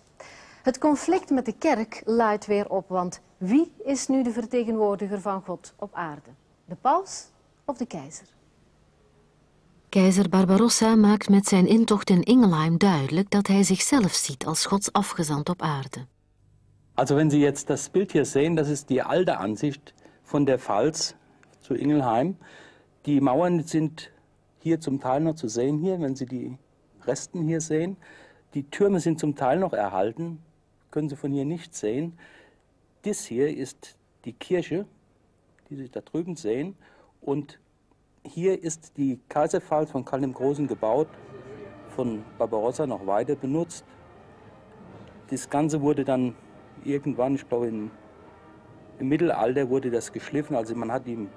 Het conflict met de kerk luidt weer op, want wie is nu de vertegenwoordiger van God op aarde? De paus of de keizer? Keizer Barbarossa maakt met zijn intocht in Ingelheim duidelijk dat hij zichzelf ziet als Gods afgezant op aarde. Also wenn Sie jetzt das Bild hier sehen, das ist die alte Ansicht von der Pfalz zu Ingelheim. Die Mauern sind hier zum Teil noch zu sehen, hier, wenn Sie die Resten hier sehen. Die Türme sind zum Teil noch erhalten, können Sie von hier nicht sehen. Das hier ist die Kirche, die Sie da drüben sehen. Und hier ist die Kaiserpfalz von Karl dem Großen gebaut, von Barbarossa noch weiter benutzt. Das Ganze wurde dann irgendwann, ich glaube im, im Mittelalter wurde das geschliffen. Also man hat die,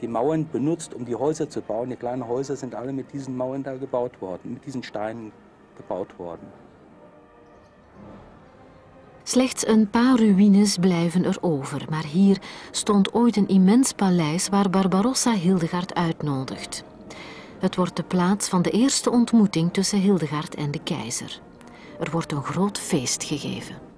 die Mauern benutzt, um die Häuser zu bauen. Die kleinen Häuser sind alle mit diesen Mauern da gebaut worden, mit diesen Steinen gebouwd worden. Slechts een paar ruïnes blijven er over, maar hier stond ooit een immens paleis waar Barbarossa Hildegard uitnodigt. Het wordt de plaats van de eerste ontmoeting tussen Hildegard en de keizer. Er wordt een groot feest gegeven.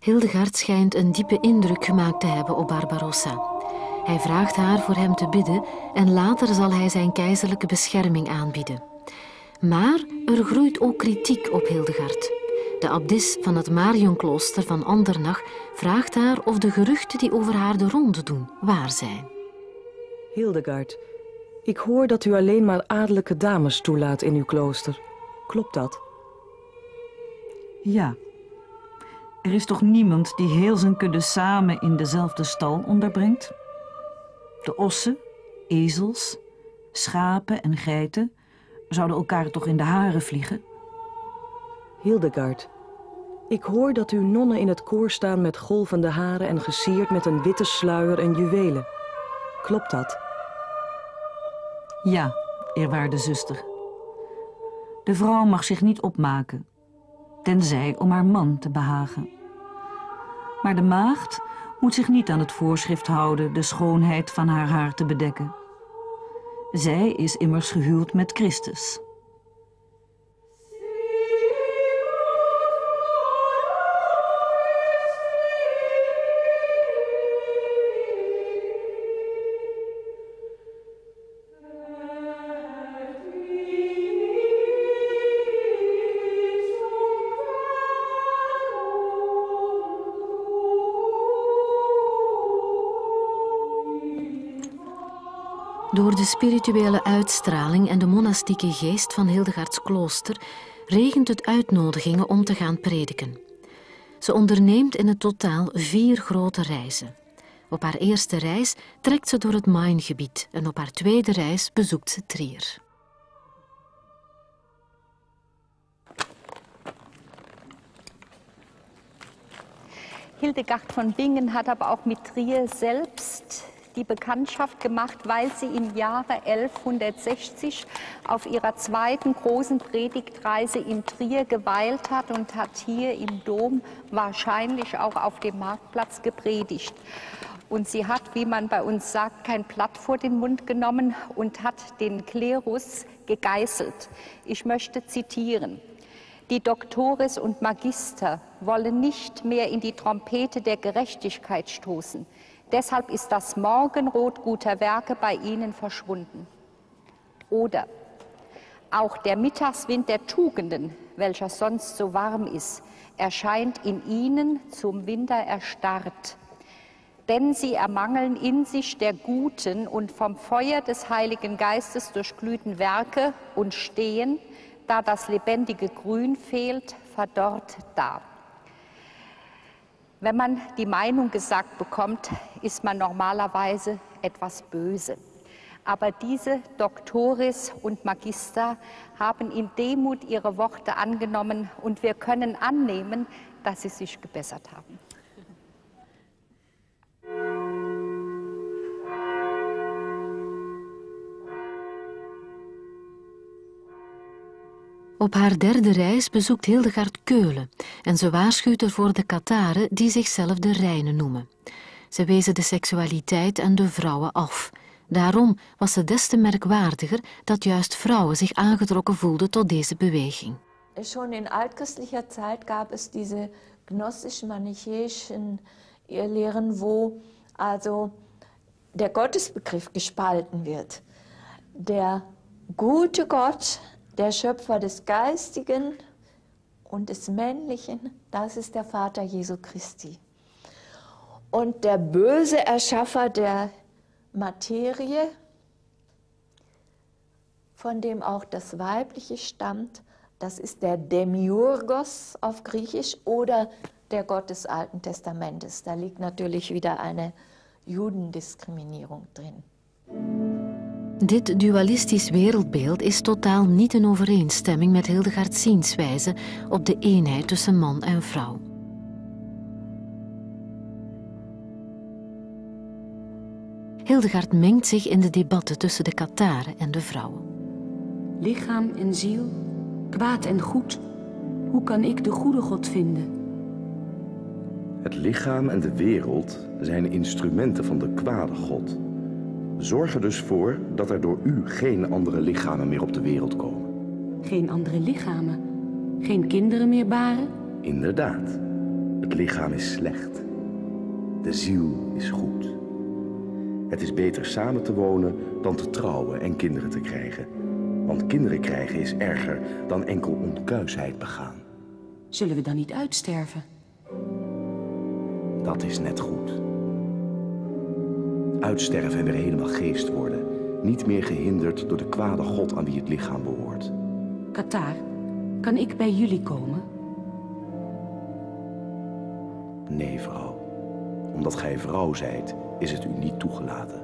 Hildegard schijnt een diepe indruk gemaakt te hebben op Barbarossa. Hij vraagt haar voor hem te bidden en later zal hij zijn keizerlijke bescherming aanbieden. Maar er groeit ook kritiek op Hildegard. De abdis van het Marionklooster van Andernach vraagt haar of de geruchten die over haar de ronde doen waar zijn. Hildegard, ik hoor dat u alleen maar adellijke dames toelaat in uw klooster. Klopt dat? Ja. Er is toch niemand die heel zijn kudde samen in dezelfde stal onderbrengt? De ossen, ezels, schapen en geiten zouden elkaar toch in de haren vliegen? Hildegard, ik hoor dat uw nonnen in het koor staan met golvende haren en gesierd met een witte sluier en juwelen. Klopt dat? Ja, eerwaarde zuster. De vrouw mag zich niet opmaken, tenzij om haar man te behagen. Maar de maagd moet zich niet aan het voorschrift houden de schoonheid van haar haar te bedekken. Zij is immers gehuwd met Christus. Door de spirituele uitstraling en de monastieke geest van Hildegards klooster regent het uitnodigingen om te gaan prediken. Ze onderneemt in het totaal vier grote reizen. Op haar eerste reis trekt ze door het Main-gebied en op haar tweede reis bezoekt ze Trier. Hildegard von Bingen hat aber auch mit Trier selbst die Bekanntschaft gemacht, weil sie im Jahre 1160 auf ihrer zweiten großen Predigtreise in Trier geweilt hat und hat hier im Dom wahrscheinlich auch auf dem Marktplatz gepredigt. Und sie hat, wie man bei uns sagt, kein Blatt vor den Mund genommen und hat den Klerus gegeißelt. Ich möchte zitieren. Die Doktores und Magister wollen nicht mehr in die Trompete der Gerechtigkeit stoßen. Deshalb ist das Morgenrot guter Werke bei ihnen verschwunden. Oder auch der Mittagswind der Tugenden, welcher sonst so warm ist, erscheint in ihnen zum Winter erstarrt. Denn sie ermangeln in sich der guten und vom Feuer des Heiligen Geistes durchglühten Werke und stehen, da das lebendige Grün fehlt, verdorrt da. Wenn man die Meinung gesagt bekommt, ist man normalerweise etwas böse. Aber diese Doktoris und Magister haben in Demut ihre Worte angenommen und wir können annehmen, dass sie sich gebessert haben. Op haar derde reis bezoekt Hildegard Keulen en ze waarschuwt er voor de Kataren die zichzelf de Reinen noemen. Ze wezen de seksualiteit en de vrouwen af. Daarom was het des te merkwaardiger dat juist vrouwen zich aangetrokken voelden tot deze beweging. Schon in altchristlicher Zeit gab es diese gnostisch-manichäischen Lehren, wo also der Gottesbegriff gespalten wird. Der gute Gott der Schöpfer des Geistigen und des Männlichen, das ist der Vater Jesu Christi. Und der böse Erschaffer der Materie, von dem auch das Weibliche stammt, das ist der Demiurgos auf Griechisch oder der Gott des Alten Testamentes. Da liegt natürlich wieder eine Judendiskriminierung drin. Dit dualistisch wereldbeeld is totaal niet in overeenstemming met Hildegards zienswijze op de eenheid tussen man en vrouw. Hildegard mengt zich in de debatten tussen de Kataren en de vrouwen. Lichaam en ziel, kwaad en goed. Hoe kan ik de goede God vinden? Het lichaam en de wereld zijn instrumenten van de kwade God. Zorg er dus voor dat er door u geen andere lichamen meer op de wereld komen. Geen andere lichamen? Geen kinderen meer baren? Inderdaad. Het lichaam is slecht. De ziel is goed. Het is beter samen te wonen dan te trouwen en kinderen te krijgen. Want kinderen krijgen is erger dan enkel onkuisheid begaan. Zullen we dan niet uitsterven? Dat is net goed. Uitsterven en weer helemaal geest worden. Niet meer gehinderd door de kwade God aan wie het lichaam behoort. Katar, kan ik bij jullie komen? Nee, vrouw. Omdat gij vrouw zijt, is het u niet toegelaten.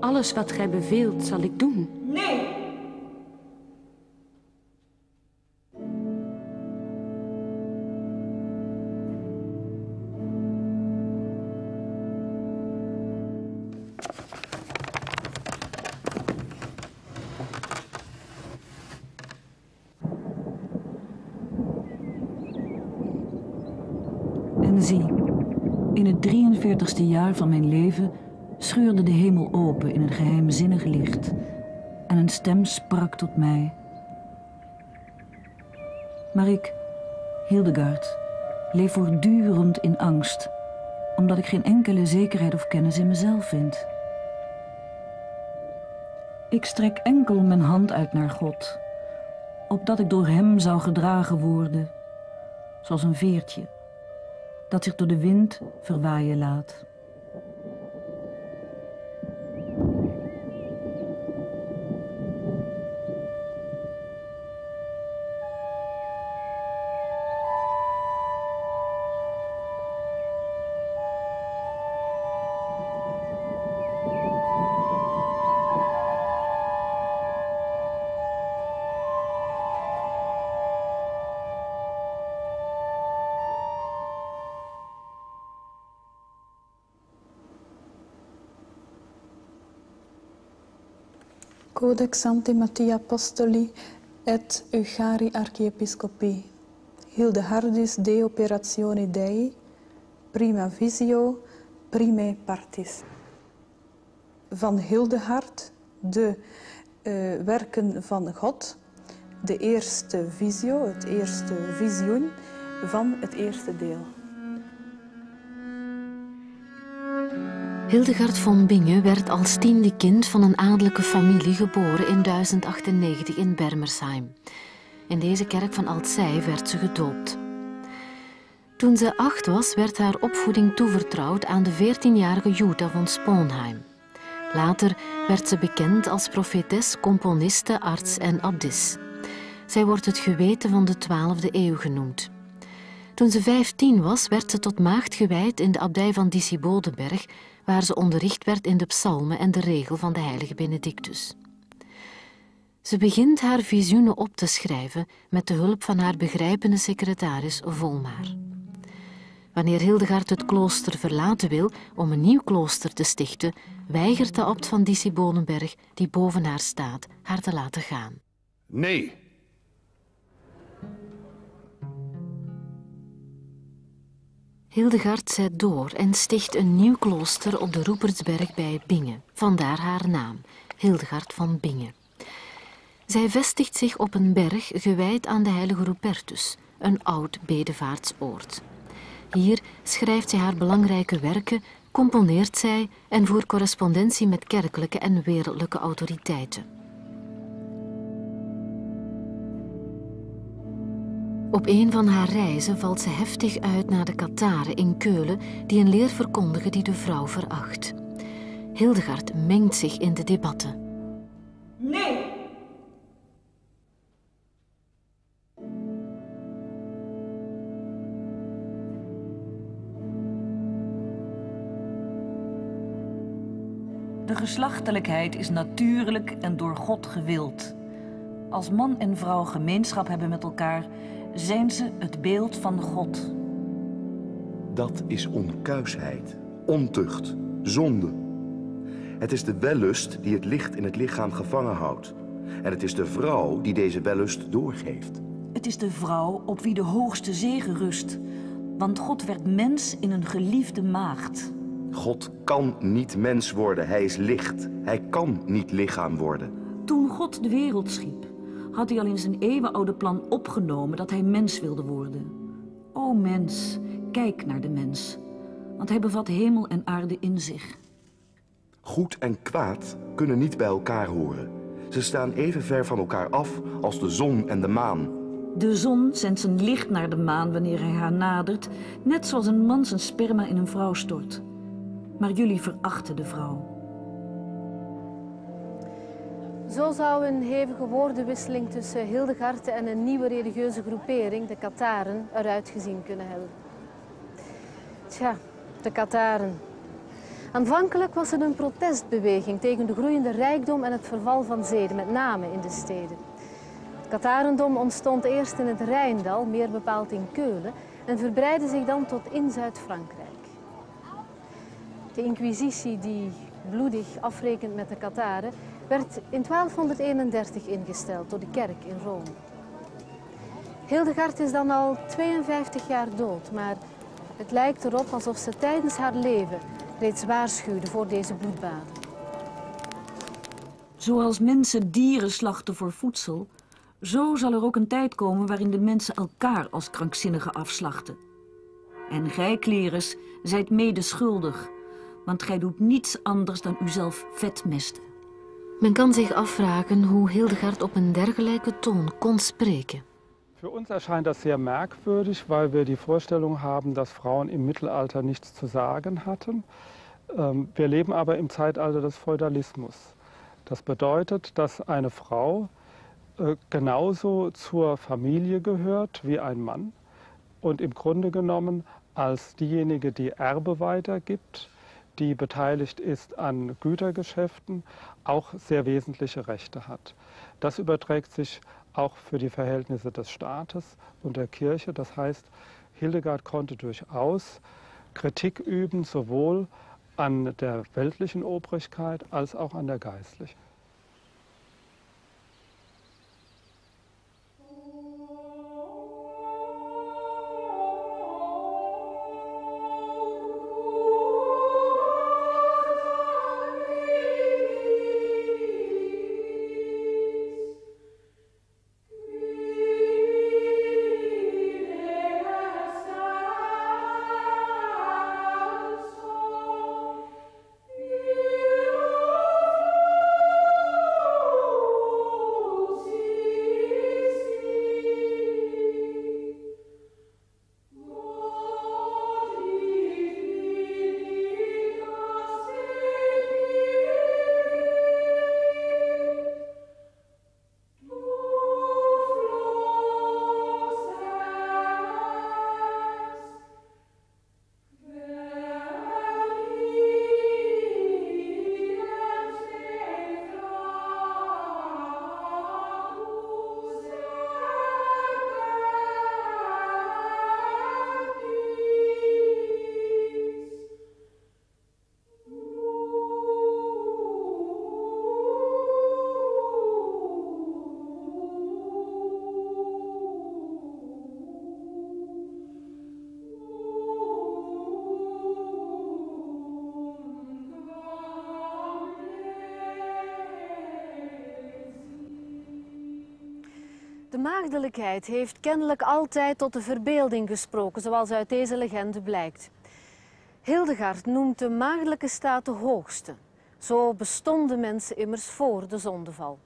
Alles wat gij beveelt, zal ik doen. Nee! 43ste jaar van mijn leven scheurde de hemel open in een geheimzinnig licht. En een stem sprak tot mij. Maar ik, Hildegard, leef voortdurend in angst, omdat ik geen enkele zekerheid of kennis in mezelf vind. Ik strek enkel mijn hand uit naar God, opdat ik door Hem zou gedragen worden, zoals een veertje dat zich door de wind verwaaien laat. Codex Antimati Apostoli et Euchari Archiepiscopi. Hildehardis de operatione Dei, prima visio, prime partis. Van Hildehard, de uh, werken van God, de eerste visio, het eerste visioen van het eerste deel. Hildegard von Bingen werd als tiende kind van een adellijke familie geboren in 1098 in Bermersheim. In deze kerk van Altzey werd ze gedoopt. Toen ze acht was, werd haar opvoeding toevertrouwd aan de 14-jarige Jutta von Sponheim. Later werd ze bekend als profetes, componiste, arts en abdis. Zij wordt het geweten van de 12e eeuw genoemd. Toen ze 15 was, werd ze tot maagd gewijd in de abdij van Disibodenberg, waar ze onderricht werd in de psalmen en de regel van de heilige Benedictus. Ze begint haar visioenen op te schrijven met de hulp van haar begrijpende secretaris Volmaar. Wanneer Hildegard het klooster verlaten wil om een nieuw klooster te stichten, weigert de abt van Dissibonenberg, die boven haar staat, haar te laten gaan. Nee. Hildegard zet door en sticht een nieuw klooster op de Roepertsberg bij Bingen, vandaar haar naam, Hildegard van Bingen. Zij vestigt zich op een berg gewijd aan de heilige Rupertus, een oud bedevaartsoord. Hier schrijft zij haar belangrijke werken, componeert zij en voert correspondentie met kerkelijke en wereldlijke autoriteiten. Op een van haar reizen valt ze heftig uit naar de Kataren in Keulen, die een leer verkondigen die de vrouw veracht. Hildegard mengt zich in de debatten. Nee! De geslachtelijkheid is natuurlijk en door God gewild. Als man en vrouw gemeenschap hebben met elkaar, zijn ze het beeld van God. Dat is onkuisheid, ontucht, zonde. Het is de wellust die het licht in het lichaam gevangen houdt. En het is de vrouw die deze wellust doorgeeft. Het is de vrouw op wie de hoogste zegen rust. Want God werd mens in een geliefde maagd. God kan niet mens worden, hij is licht. Hij kan niet lichaam worden. Toen God de wereld schiep, had hij al in zijn eeuwenoude plan opgenomen dat hij mens wilde worden. O mens, kijk naar de mens, want hij bevat hemel en aarde in zich. Goed en kwaad kunnen niet bij elkaar horen. Ze staan even ver van elkaar af als de zon en de maan. De zon zendt zijn licht naar de maan wanneer hij haar nadert, net zoals een man zijn sperma in een vrouw stort. Maar jullie verachten de vrouw. Zo zou een hevige woordenwisseling tussen Hildegard en een nieuwe religieuze groepering, de Kataren, eruit gezien kunnen hebben. Tja, de Kataren. Aanvankelijk was het een protestbeweging tegen de groeiende rijkdom en het verval van zeden, met name in de steden. Het Katarendom ontstond eerst in het Rijndal, meer bepaald in Keulen, en verbreidde zich dan tot in Zuid-Frankrijk. De inquisitie die bloedig afrekent met de Kataren werd in 1231 ingesteld door de kerk in Rome. Hildegard is dan al 52 jaar dood, maar het lijkt erop alsof ze tijdens haar leven reeds waarschuwde voor deze bloedbaden. Zoals mensen dieren slachten voor voedsel, zo zal er ook een tijd komen waarin de mensen elkaar als krankzinnigen afslachten. En gij, Klerus, zijt mede schuldig, want gij doet niets anders dan uzelf vetmesten. Men kan zich afvragen hoe Hildegard op een dergelijke toon kon spreken. Für uns erscheint das sehr merkwürdig, weil wir die Vorstellung haben, dass Frauen im Mittelalter nichts zu sagen hatten. Ähm, wir leben aber im Zeitalter des Feudalismus. Das bedeutet, dass eine Frau äh, genauso zur Familie gehört wie ein Mann und im Grunde genommen als diejenige, die Erbe weitergibt, die beteiligt ist an Gütergeschäften, auch sehr wesentliche Rechte hat. Das überträgt sich auch für die Verhältnisse des Staates und der Kirche. Das heißt, Hildegard konnte durchaus Kritik üben, sowohl an der weltlichen Obrigkeit als auch an der geistlichen. De maagdelijkheid heeft kennelijk altijd tot de verbeelding gesproken, zoals uit deze legende blijkt. Hildegard noemt de maagdelijke staat de hoogste. Zo bestonden mensen immers voor de zondeval.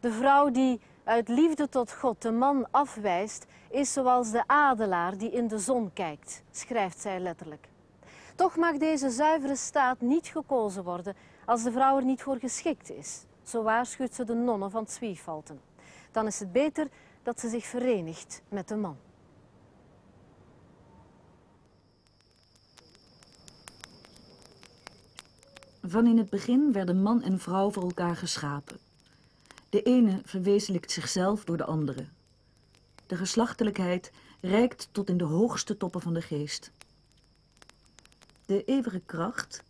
De vrouw die uit liefde tot God de man afwijst, is zoals de adelaar die in de zon kijkt, schrijft zij letterlijk. Toch mag deze zuivere staat niet gekozen worden als de vrouw er niet voor geschikt is. Zo waarschuwt ze de nonnen van Zwiefalten. Dan is het beter dat ze zich verenigt met de man. Van in het begin werden man en vrouw voor elkaar geschapen. De ene verwezenlijkt zichzelf door de andere. De geslachtelijkheid reikt tot in de hoogste toppen van de geest. De eeuwige kracht,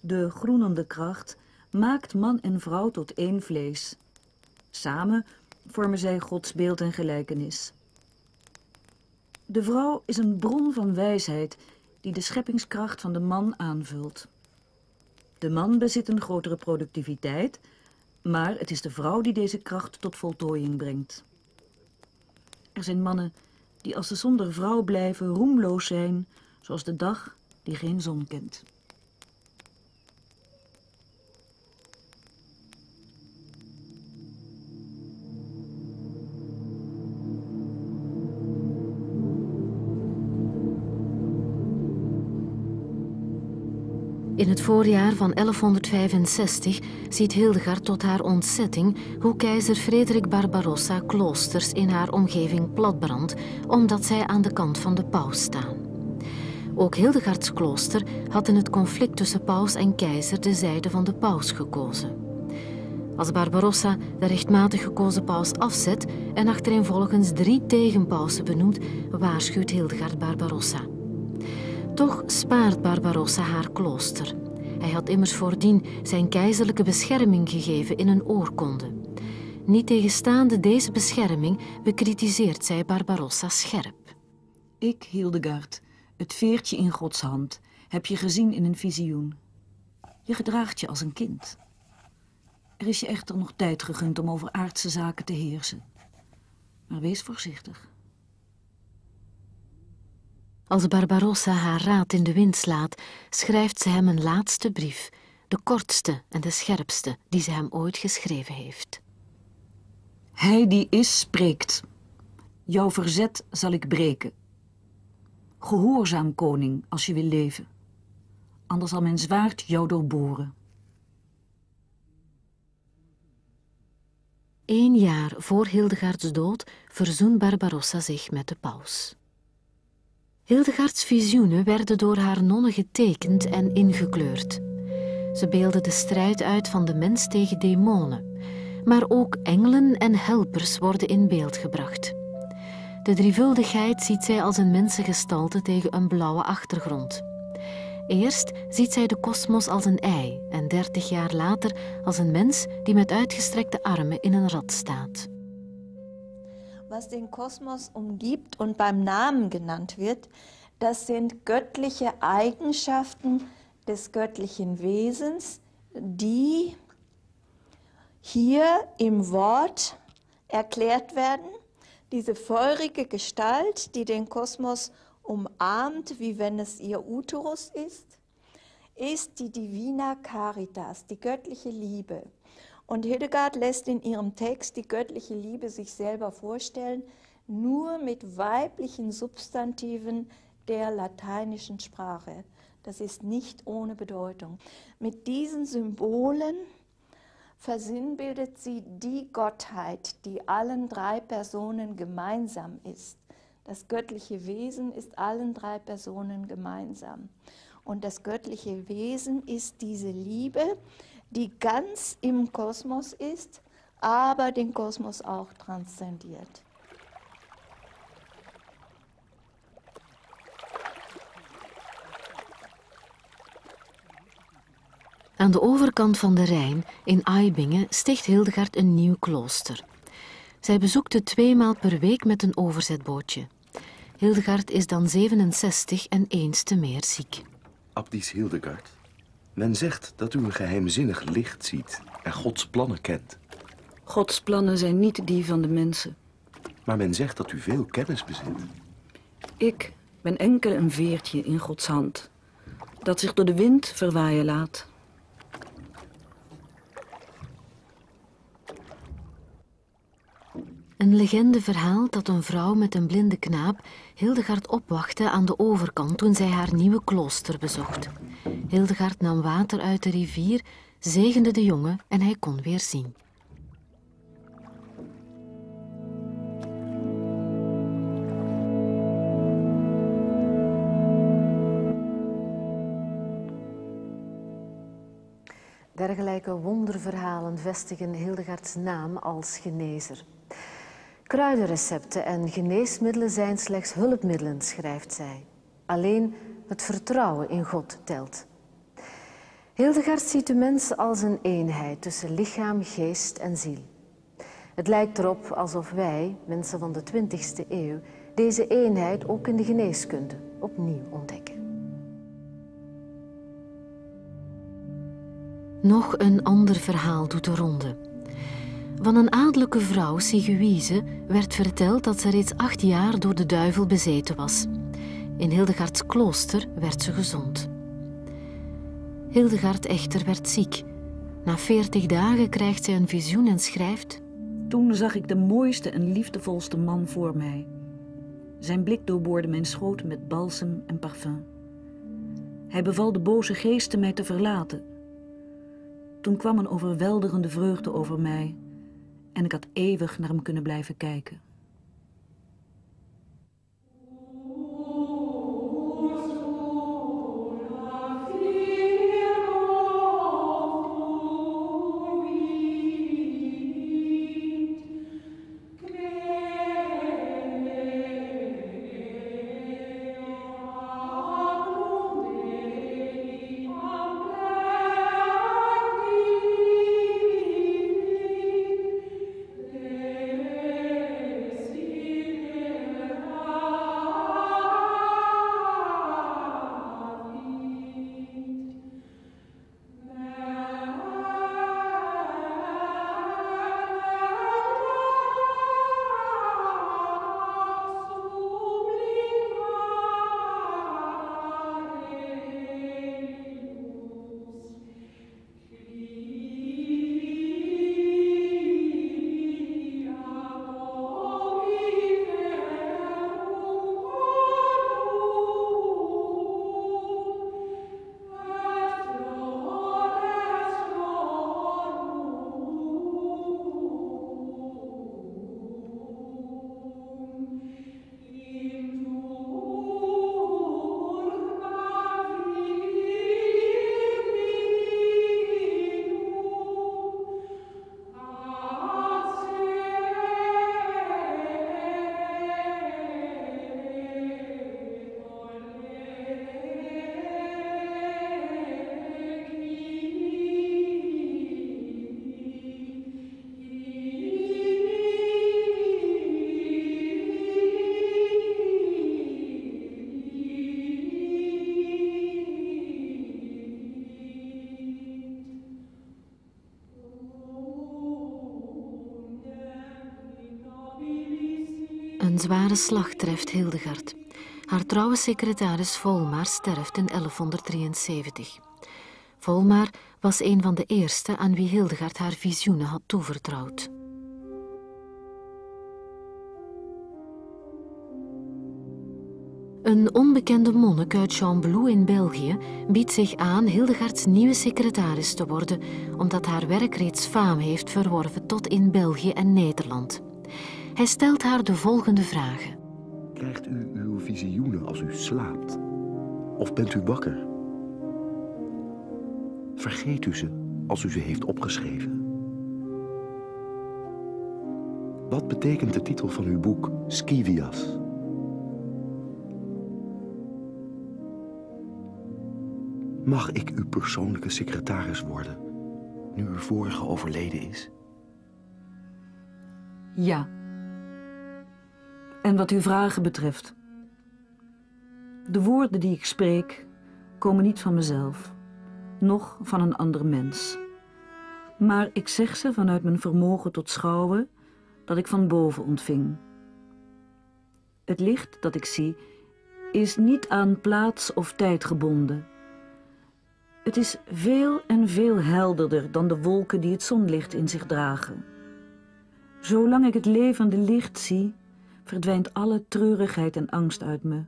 de groenende kracht, maakt man en vrouw tot één vlees. Samen vormen zij Gods beeld en gelijkenis. De vrouw is een bron van wijsheid die de scheppingskracht van de man aanvult. De man bezit een grotere productiviteit, maar het is de vrouw die deze kracht tot voltooiing brengt. Er zijn mannen die als ze zonder vrouw blijven roemloos zijn, zoals de dag die geen zon kent. In het voorjaar van 1165 ziet Hildegard tot haar ontzetting hoe keizer Frederik Barbarossa kloosters in haar omgeving platbrandt, omdat zij aan de kant van de paus staan. Ook Hildegards klooster had in het conflict tussen paus en keizer de zijde van de paus gekozen. Als Barbarossa de rechtmatig gekozen paus afzet en achtereenvolgens drie tegenpausen benoemt, waarschuwt Hildegard Barbarossa. Toch spaart Barbarossa haar klooster. Hij had immers voordien zijn keizerlijke bescherming gegeven in een oorkonde. Niet tegenstaande deze bescherming bekritiseert zij Barbarossa scherp. Ik, Hildegard, het veertje in Gods hand, heb je gezien in een visioen. Je gedraagt je als een kind. Er is je echter nog tijd gegund om over aardse zaken te heersen. Maar wees voorzichtig. Als Barbarossa haar raad in de wind slaat, schrijft ze hem een laatste brief, de kortste en de scherpste die ze hem ooit geschreven heeft. Hij die is, spreekt. Jouw verzet zal ik breken. Gehoorzaam, koning, als je wil leven. Anders zal mijn zwaard jou doorboren. Eén jaar voor Hildegards dood verzoent Barbarossa zich met de paus. Hildegards visioenen werden door haar nonnen getekend en ingekleurd. Ze beelden de strijd uit van de mens tegen demonen, maar ook engelen en helpers worden in beeld gebracht. De drievuldigheid ziet zij als een mensengestalte tegen een blauwe achtergrond. Eerst ziet zij de kosmos als een ei en dertig jaar later als een mens die met uitgestrekte armen in een rad staat. Was den Kosmos umgibt und beim Namen genannt wird, das sind göttliche Eigenschaften des göttlichen Wesens, die hier im Wort erklärt werden. Diese feurige Gestalt, die den Kosmos umarmt, wie wenn es ihr Uterus ist, ist die Divina Caritas, die göttliche Liebe. Und Hildegard lässt in ihrem Text die göttliche Liebe sich selber vorstellen, nur mit weiblichen Substantiven der lateinischen Sprache. Das ist nicht ohne Bedeutung. Mit diesen Symbolen versinnbildet sie die Gottheit, die allen drei Personen gemeinsam ist. Das göttliche Wesen ist allen drei Personen gemeinsam. Und das göttliche Wesen ist diese Liebe, die ganz im Kosmos ist, aber den Kosmos auch transzendiert. Aan de overkant van de Rijn, in Aibingen, sticht Hildegard een nieuw klooster. Zij bezoekt het tweemaal per week met een overzetbootje. Hildegard is dan 67 en eens te meer ziek. Abdis Hildegard, men zegt dat u een geheimzinnig licht ziet en Gods plannen kent. Gods plannen zijn niet die van de mensen. Maar men zegt dat u veel kennis bezit. Ik ben enkel een veertje in Gods hand, dat zich door de wind verwaaien laat. Een legende verhaalt dat een vrouw met een blinde knaap Hildegard opwachtte aan de overkant toen zij haar nieuwe klooster bezocht. Hildegard nam water uit de rivier, zegende de jongen en hij kon weer zien. Dergelijke wonderverhalen vestigen Hildegards naam als genezer. Kruidenrecepten en geneesmiddelen zijn slechts hulpmiddelen, schrijft zij. Alleen het vertrouwen in God telt. Hildegard ziet de mens als een eenheid tussen lichaam, geest en ziel. Het lijkt erop alsof wij, mensen van de 20e eeuw, deze eenheid ook in de geneeskunde opnieuw ontdekken. Nog een ander verhaal doet de ronde. Van een adellijke vrouw, Siguise, werd verteld dat ze reeds acht jaar door de duivel bezeten was. In Hildegards klooster werd ze gezond. Hildegard echter werd ziek. Na veertig dagen krijgt zij een visioen en schrijft... Toen zag ik de mooiste en liefdevolste man voor mij. Zijn blik doorboorde mijn schoot met balsem en parfum. Hij beval de boze geesten mij te verlaten. Toen kwam een overweldigende vreugde over mij en ik had eeuwig naar hem kunnen blijven kijken. Zware slag treft Hildegard. Haar trouwe secretaris Volmar sterft in 1173. Volmar was een van de eerste aan wie Hildegard haar visioenen had toevertrouwd. Een onbekende monnik uit Chamblou in België biedt zich aan Hildegards nieuwe secretaris te worden, omdat haar werk reeds faam heeft verworven tot in België en Nederland. Hij stelt haar de volgende vragen. Krijgt u uw visioenen als u slaapt? Of bent u wakker? Vergeet u ze als u ze heeft opgeschreven? Wat betekent de titel van uw boek Skivias? Mag ik uw persoonlijke secretaris worden, nu uw vorige overleden is? Ja. En wat uw vragen betreft. De woorden die ik spreek komen niet van mezelf, noch van een ander mens. Maar ik zeg ze vanuit mijn vermogen tot schouwen dat ik van boven ontving. Het licht dat ik zie is niet aan plaats of tijd gebonden. Het is veel en veel helderder dan de wolken die het zonlicht in zich dragen. Zolang ik het levende licht zie, verdwijnt alle treurigheid en angst uit me,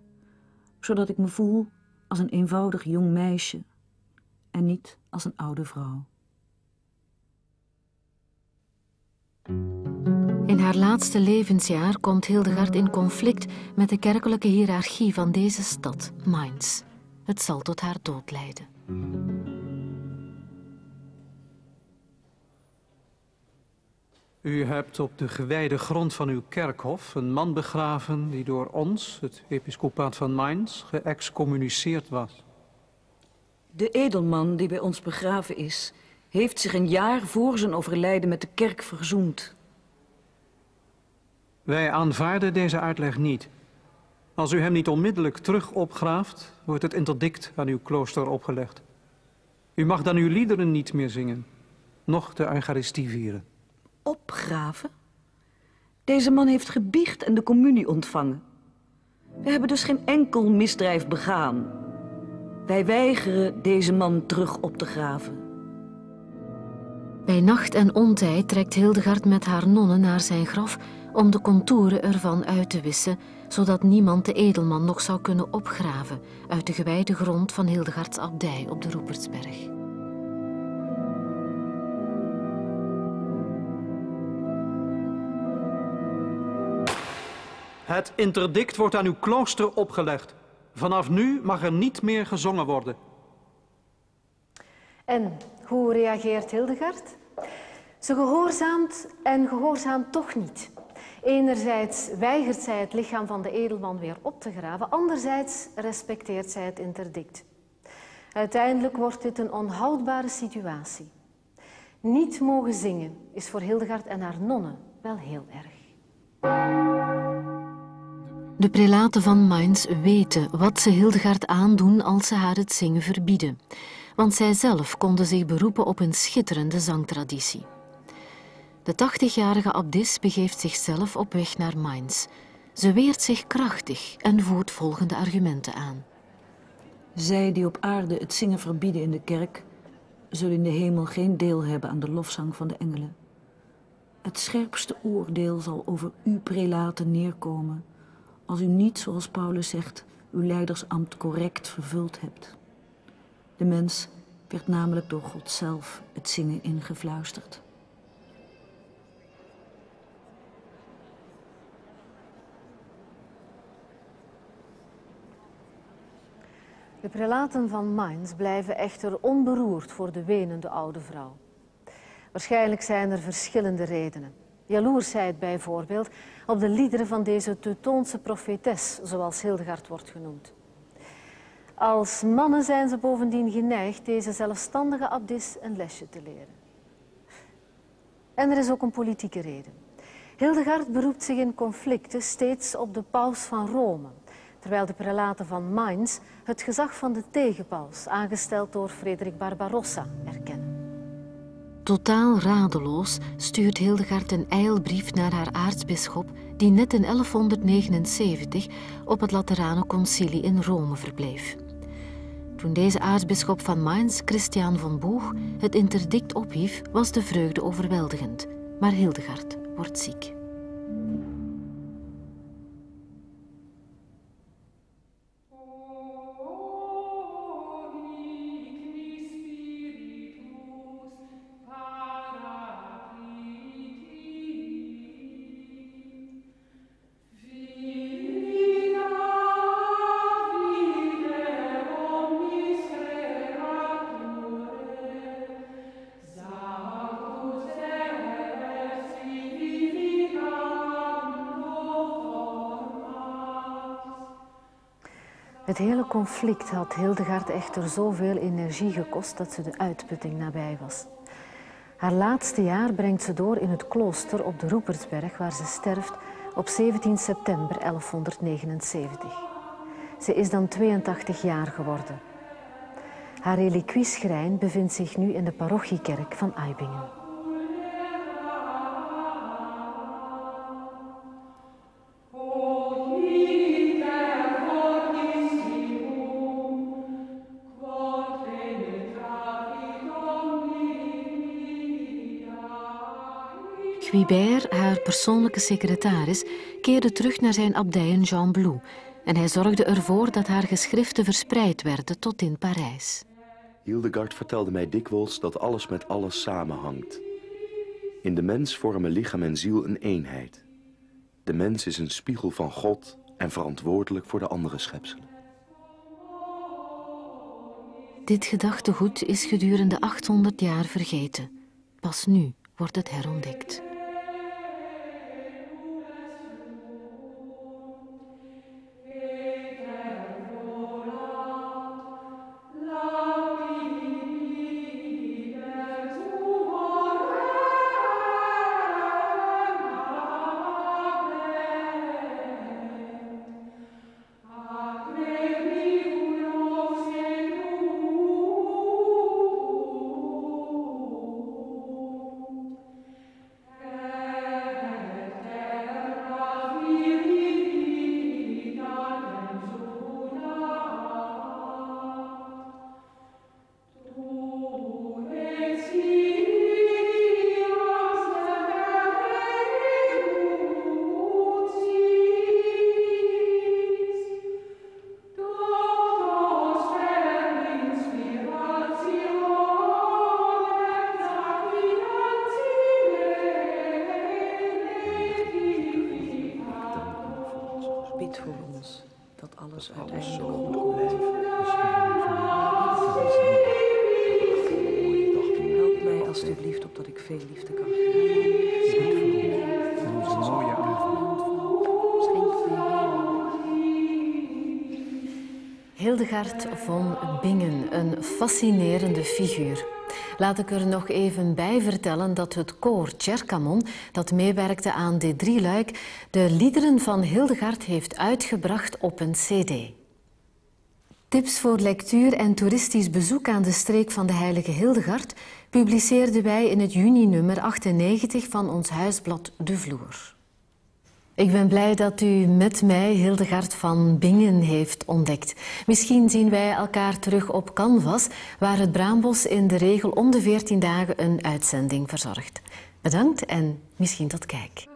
zodat ik me voel als een eenvoudig jong meisje en niet als een oude vrouw. In haar laatste levensjaar komt Hildegard in conflict met de kerkelijke hiërarchie van deze stad, Mainz. Het zal tot haar dood leiden. U hebt op de gewijde grond van uw kerkhof een man begraven die door ons, het episcopaat van Mainz, geëxcommuniceerd was. De edelman die bij ons begraven is, heeft zich een jaar voor zijn overlijden met de kerk verzoend. Wij aanvaarden deze uitleg niet. Als u hem niet onmiddellijk terug opgraaft, wordt het interdict aan uw klooster opgelegd. U mag dan uw liederen niet meer zingen, noch de Eucharistie vieren. Opgraven? Deze man heeft gebiecht en de communie ontvangen. We hebben dus geen enkel misdrijf begaan. Wij weigeren deze man terug op te graven. Bij nacht en ontijd trekt Hildegard met haar nonnen naar zijn graf om de contouren ervan uit te wissen, zodat niemand de edelman nog zou kunnen opgraven uit de gewijde grond van Hildegards abdij op de Roepertsberg. Het interdict wordt aan uw klooster opgelegd. Vanaf nu mag er niet meer gezongen worden. En hoe reageert Hildegard? Ze gehoorzaamt en gehoorzaamt toch niet. Enerzijds weigert zij het lichaam van de edelman weer op te graven, anderzijds respecteert zij het interdict. Uiteindelijk wordt dit een onhoudbare situatie. Niet mogen zingen is voor Hildegard en haar nonnen wel heel erg. De prelaten van Mainz weten wat ze Hildegard aandoen als ze haar het zingen verbieden. Want zij zelf konden zich beroepen op een schitterende zangtraditie. De 80-jarige abdis begeeft zichzelf op weg naar Mainz. Ze weert zich krachtig en voert volgende argumenten aan. Zij die op aarde het zingen verbieden in de kerk, zullen in de hemel geen deel hebben aan de lofzang van de engelen. Het scherpste oordeel zal over u prelaten neerkomen, als u niet, zoals Paulus zegt, uw leidersambt correct vervuld hebt. De mens werd namelijk door God zelf het zingen ingefluisterd. De prelaten van Mainz blijven echter onberoerd voor de wenende oude vrouw. Waarschijnlijk zijn er verschillende redenen. Jaloersheid bijvoorbeeld op de liederen van deze Teutoonse profetes, zoals Hildegard wordt genoemd. Als mannen zijn ze bovendien geneigd deze zelfstandige abdis een lesje te leren. En er is ook een politieke reden. Hildegard beroept zich in conflicten steeds op de paus van Rome, terwijl de prelaten van Mainz het gezag van de tegenpaus, aangesteld door Frederik Barbarossa, erkennen. Totaal radeloos stuurt Hildegard een eilbrief naar haar aartsbisschop, die net in 1179 op het Lateranen-concilie in Rome verbleef. Toen deze aartsbisschop van Mainz, Christian von Boeg, het interdict ophief, was de vreugde overweldigend. Maar Hildegard wordt ziek. Het hele conflict had Hildegard echter zoveel energie gekost dat ze de uitputting nabij was. Haar laatste jaar brengt ze door in het klooster op de Roepersberg, waar ze sterft op 17 september 1179. Ze is dan 82 jaar geworden. Haar reliquieschrijn bevindt zich nu in de parochiekerk van Aibingen. Guibert, haar persoonlijke secretaris, keerde terug naar zijn abdij in Jean Blou en hij zorgde ervoor dat haar geschriften verspreid werden tot in Parijs. Hildegard vertelde mij dikwijls dat alles met alles samenhangt. In de mens vormen lichaam en ziel een eenheid. De mens is een spiegel van God en verantwoordelijk voor de andere schepselen. Dit gedachtegoed is gedurende 800 jaar vergeten. Pas nu wordt het herontdekt. Hildegard von Bingen, een fascinerende figuur. Laat ik er nog even bij vertellen dat het koor Tjerkamon, dat meewerkte aan dit drieluik, de liederen van Hildegard heeft uitgebracht op een cd. Tips voor lectuur en toeristisch bezoek aan de streek van de heilige Hildegard publiceerden wij in het juni-nummer 98 van ons huisblad De Vloer. Ik ben blij dat u met mij Hildegard van Bingen heeft ontdekt. Misschien zien wij elkaar terug op Canvas, waar het Braambos in de regel om de 14 dagen een uitzending verzorgt. Bedankt en misschien tot kijk.